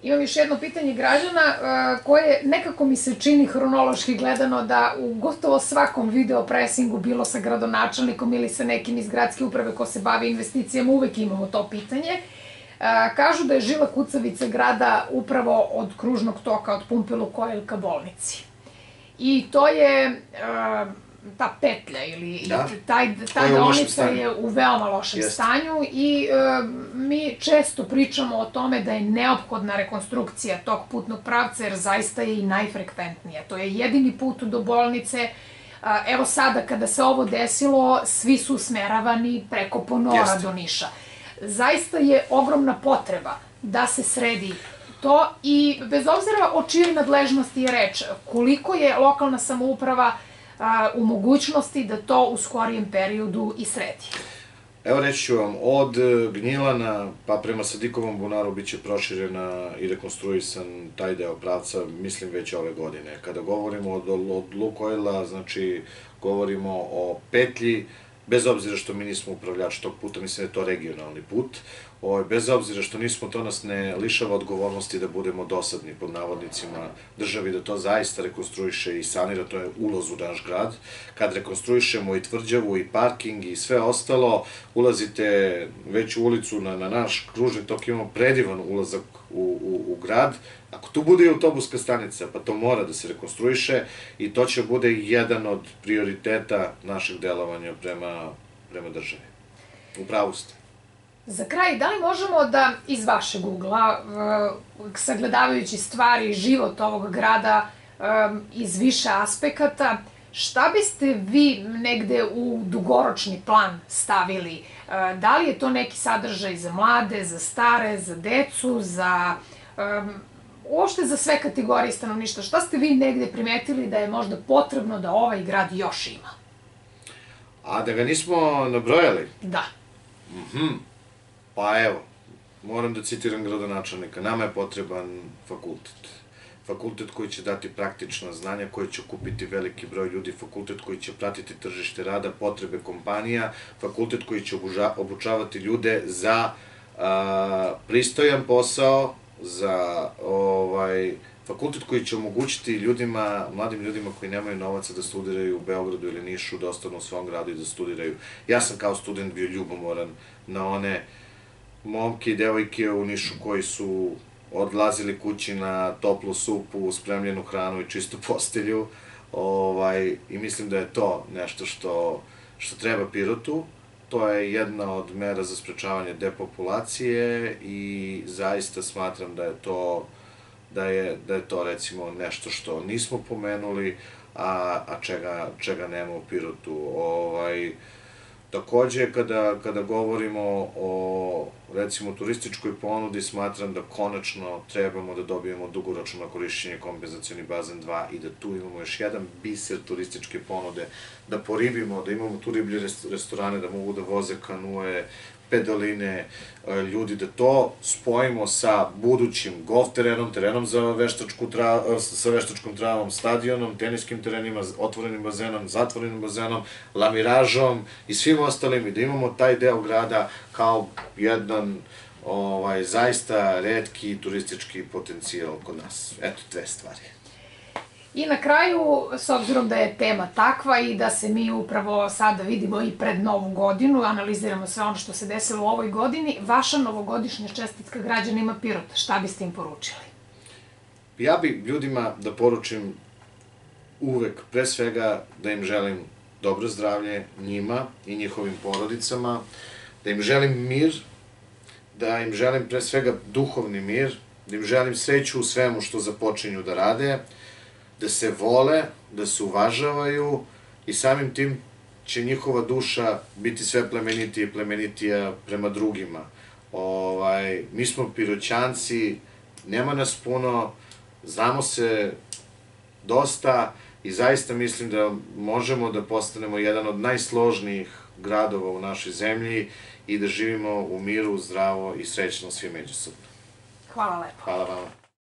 Imam još jedno pitanje građana uh, koje nekako mi se čini hronološki gledano da u gotovo svakom video presingu, bilo sa gradonačelnikom ili sa nekim iz gradske uprave ko se bavi investicijama, uvek imamo to pitanje. Uh, kažu da je žila kucavica grada upravo od kružnog toka, od Pumpe Lukoil ka bolnici. I to je ta petlja ili da. taj, ta deonica je u veoma lošem Jest. stanju i e, mi često pričamo o tome da je neophodna rekonstrukcija tog putnog pravca jer zaista je i najfrekventnija. To je jedini put do bolnice, evo sada kada se ovo desilo, svi su smeravani preko Ponora Jest. do Niša. Zaista je ogromna potreba da se sredi to i bez obzira o čijoj nadležnosti je reč, koliko je lokalna samouprava a, u mogućnosti da to u skorijem periodu i sredi. Evo reći ću vam, od e, Gnjilana pa prema Sadikovom bunaru biće proširena i rekonstruisan taj deo pravca, mislim već ove godine. Kada govorimo od, od Lukojla, znači govorimo o petlji, bez obzira što mi nismo upravljači tog puta, mislim da je to regionalni put, ovaj, bez obzira što nismo, to nas ne lišava odgovornosti da budemo dosadni pod navodnicima državi, da to zaista rekonstruiše i sanira, to je ulaz u naš grad. Kad rekonstruišemo i tvrđavu i parking i sve ostalo, ulazite već u ulicu na, na naš kružni tok, imamo predivan ulazak u, u, u grad. Ako tu bude i autobuska stanica, pa to mora da se rekonstruiše i to će bude jedan od prioriteta našeg delovanja prema, prema državi. U pravu ste. Za kraj, da li možemo da iz vašeg ugla, uh, sagledavajući stvari i život ovog grada um, iz više aspekata, šta biste vi negde u dugoročni plan stavili? Uh, da li je to neki sadržaj za mlade, za stare, za decu, za uopšte za sve kategorije stanovništva? Šta ste vi negde primetili da je možda potrebno da ovaj grad još ima? A da ga nismo nabrojali? Da. Mhm. Mm Pa evo, moram da citiram gradonačelnika, nama je potreban fakultet. Fakultet koji će dati praktična znanja, koji će okupiti veliki broj ljudi, fakultet koji će pratiti tržište rada, potrebe kompanija, fakultet koji će obučavati ljude za a, pristojan posao, za ovaj, fakultet koji će omogućiti ljudima, mladim ljudima koji nemaju novaca da studiraju u Beogradu ili Nišu, da ostanu u svom gradu i da studiraju. Ja sam kao student bio ljubomoran na one uh, momke i devojke u Nišu koji su odlazili kući na toplu supu, spremljenu hranu i čistu postelju. Ovaj, I mislim da je to nešto što, što treba Pirotu. To je jedna od mera za sprečavanje depopulacije i zaista smatram da je to da je, da je to recimo nešto što nismo pomenuli, a, a čega, čega nema u Pirotu. Ovaj, Takođe, kada, kada govorimo o, recimo, turističkoj ponudi, smatram da konačno trebamo da dobijemo dugoročno korišćenje kompenzacioni bazen 2 i da tu imamo još jedan biser turističke ponude, da poribimo, da imamo tu riblje restorane, da mogu da voze kanue, pedaline, e, ljudi, da to spojimo sa budućim golf terenom, terenom za veštačku tra, e, sa veštačkom travom, stadionom, teniskim terenima, otvorenim bazenom, zatvorenim bazenom, lamiražom i svim ostalim i da imamo taj deo grada kao jedan ovaj, zaista redki turistički potencijal kod nas. Eto, dve stvari. I na kraju, s obzirom da je tema takva i da se mi upravo sada vidimo i pred novu godinu, analiziramo sve ono što se desilo u ovoj godini, vaša novogodišnja čestitka građanima Pirota, šta biste im poručili? Ja bi ljudima da poručim uvek, pre svega, da im želim dobro zdravlje njima i njihovim porodicama, da im želim mir, da im želim pre svega duhovni mir, da im želim sreću u svemu što započinju da rade, da se vole, da se uvažavaju i samim tim će njihova duša biti sve plemenitija i plemenitija prema drugima. Ovaj, mi smo piroćanci, nema nas puno, znamo se dosta i zaista mislim da možemo da postanemo jedan od najsložnijih gradova u našoj zemlji i da živimo u miru, zdravo i srećno svi međusobno. Hvala lepo. Hvala vama.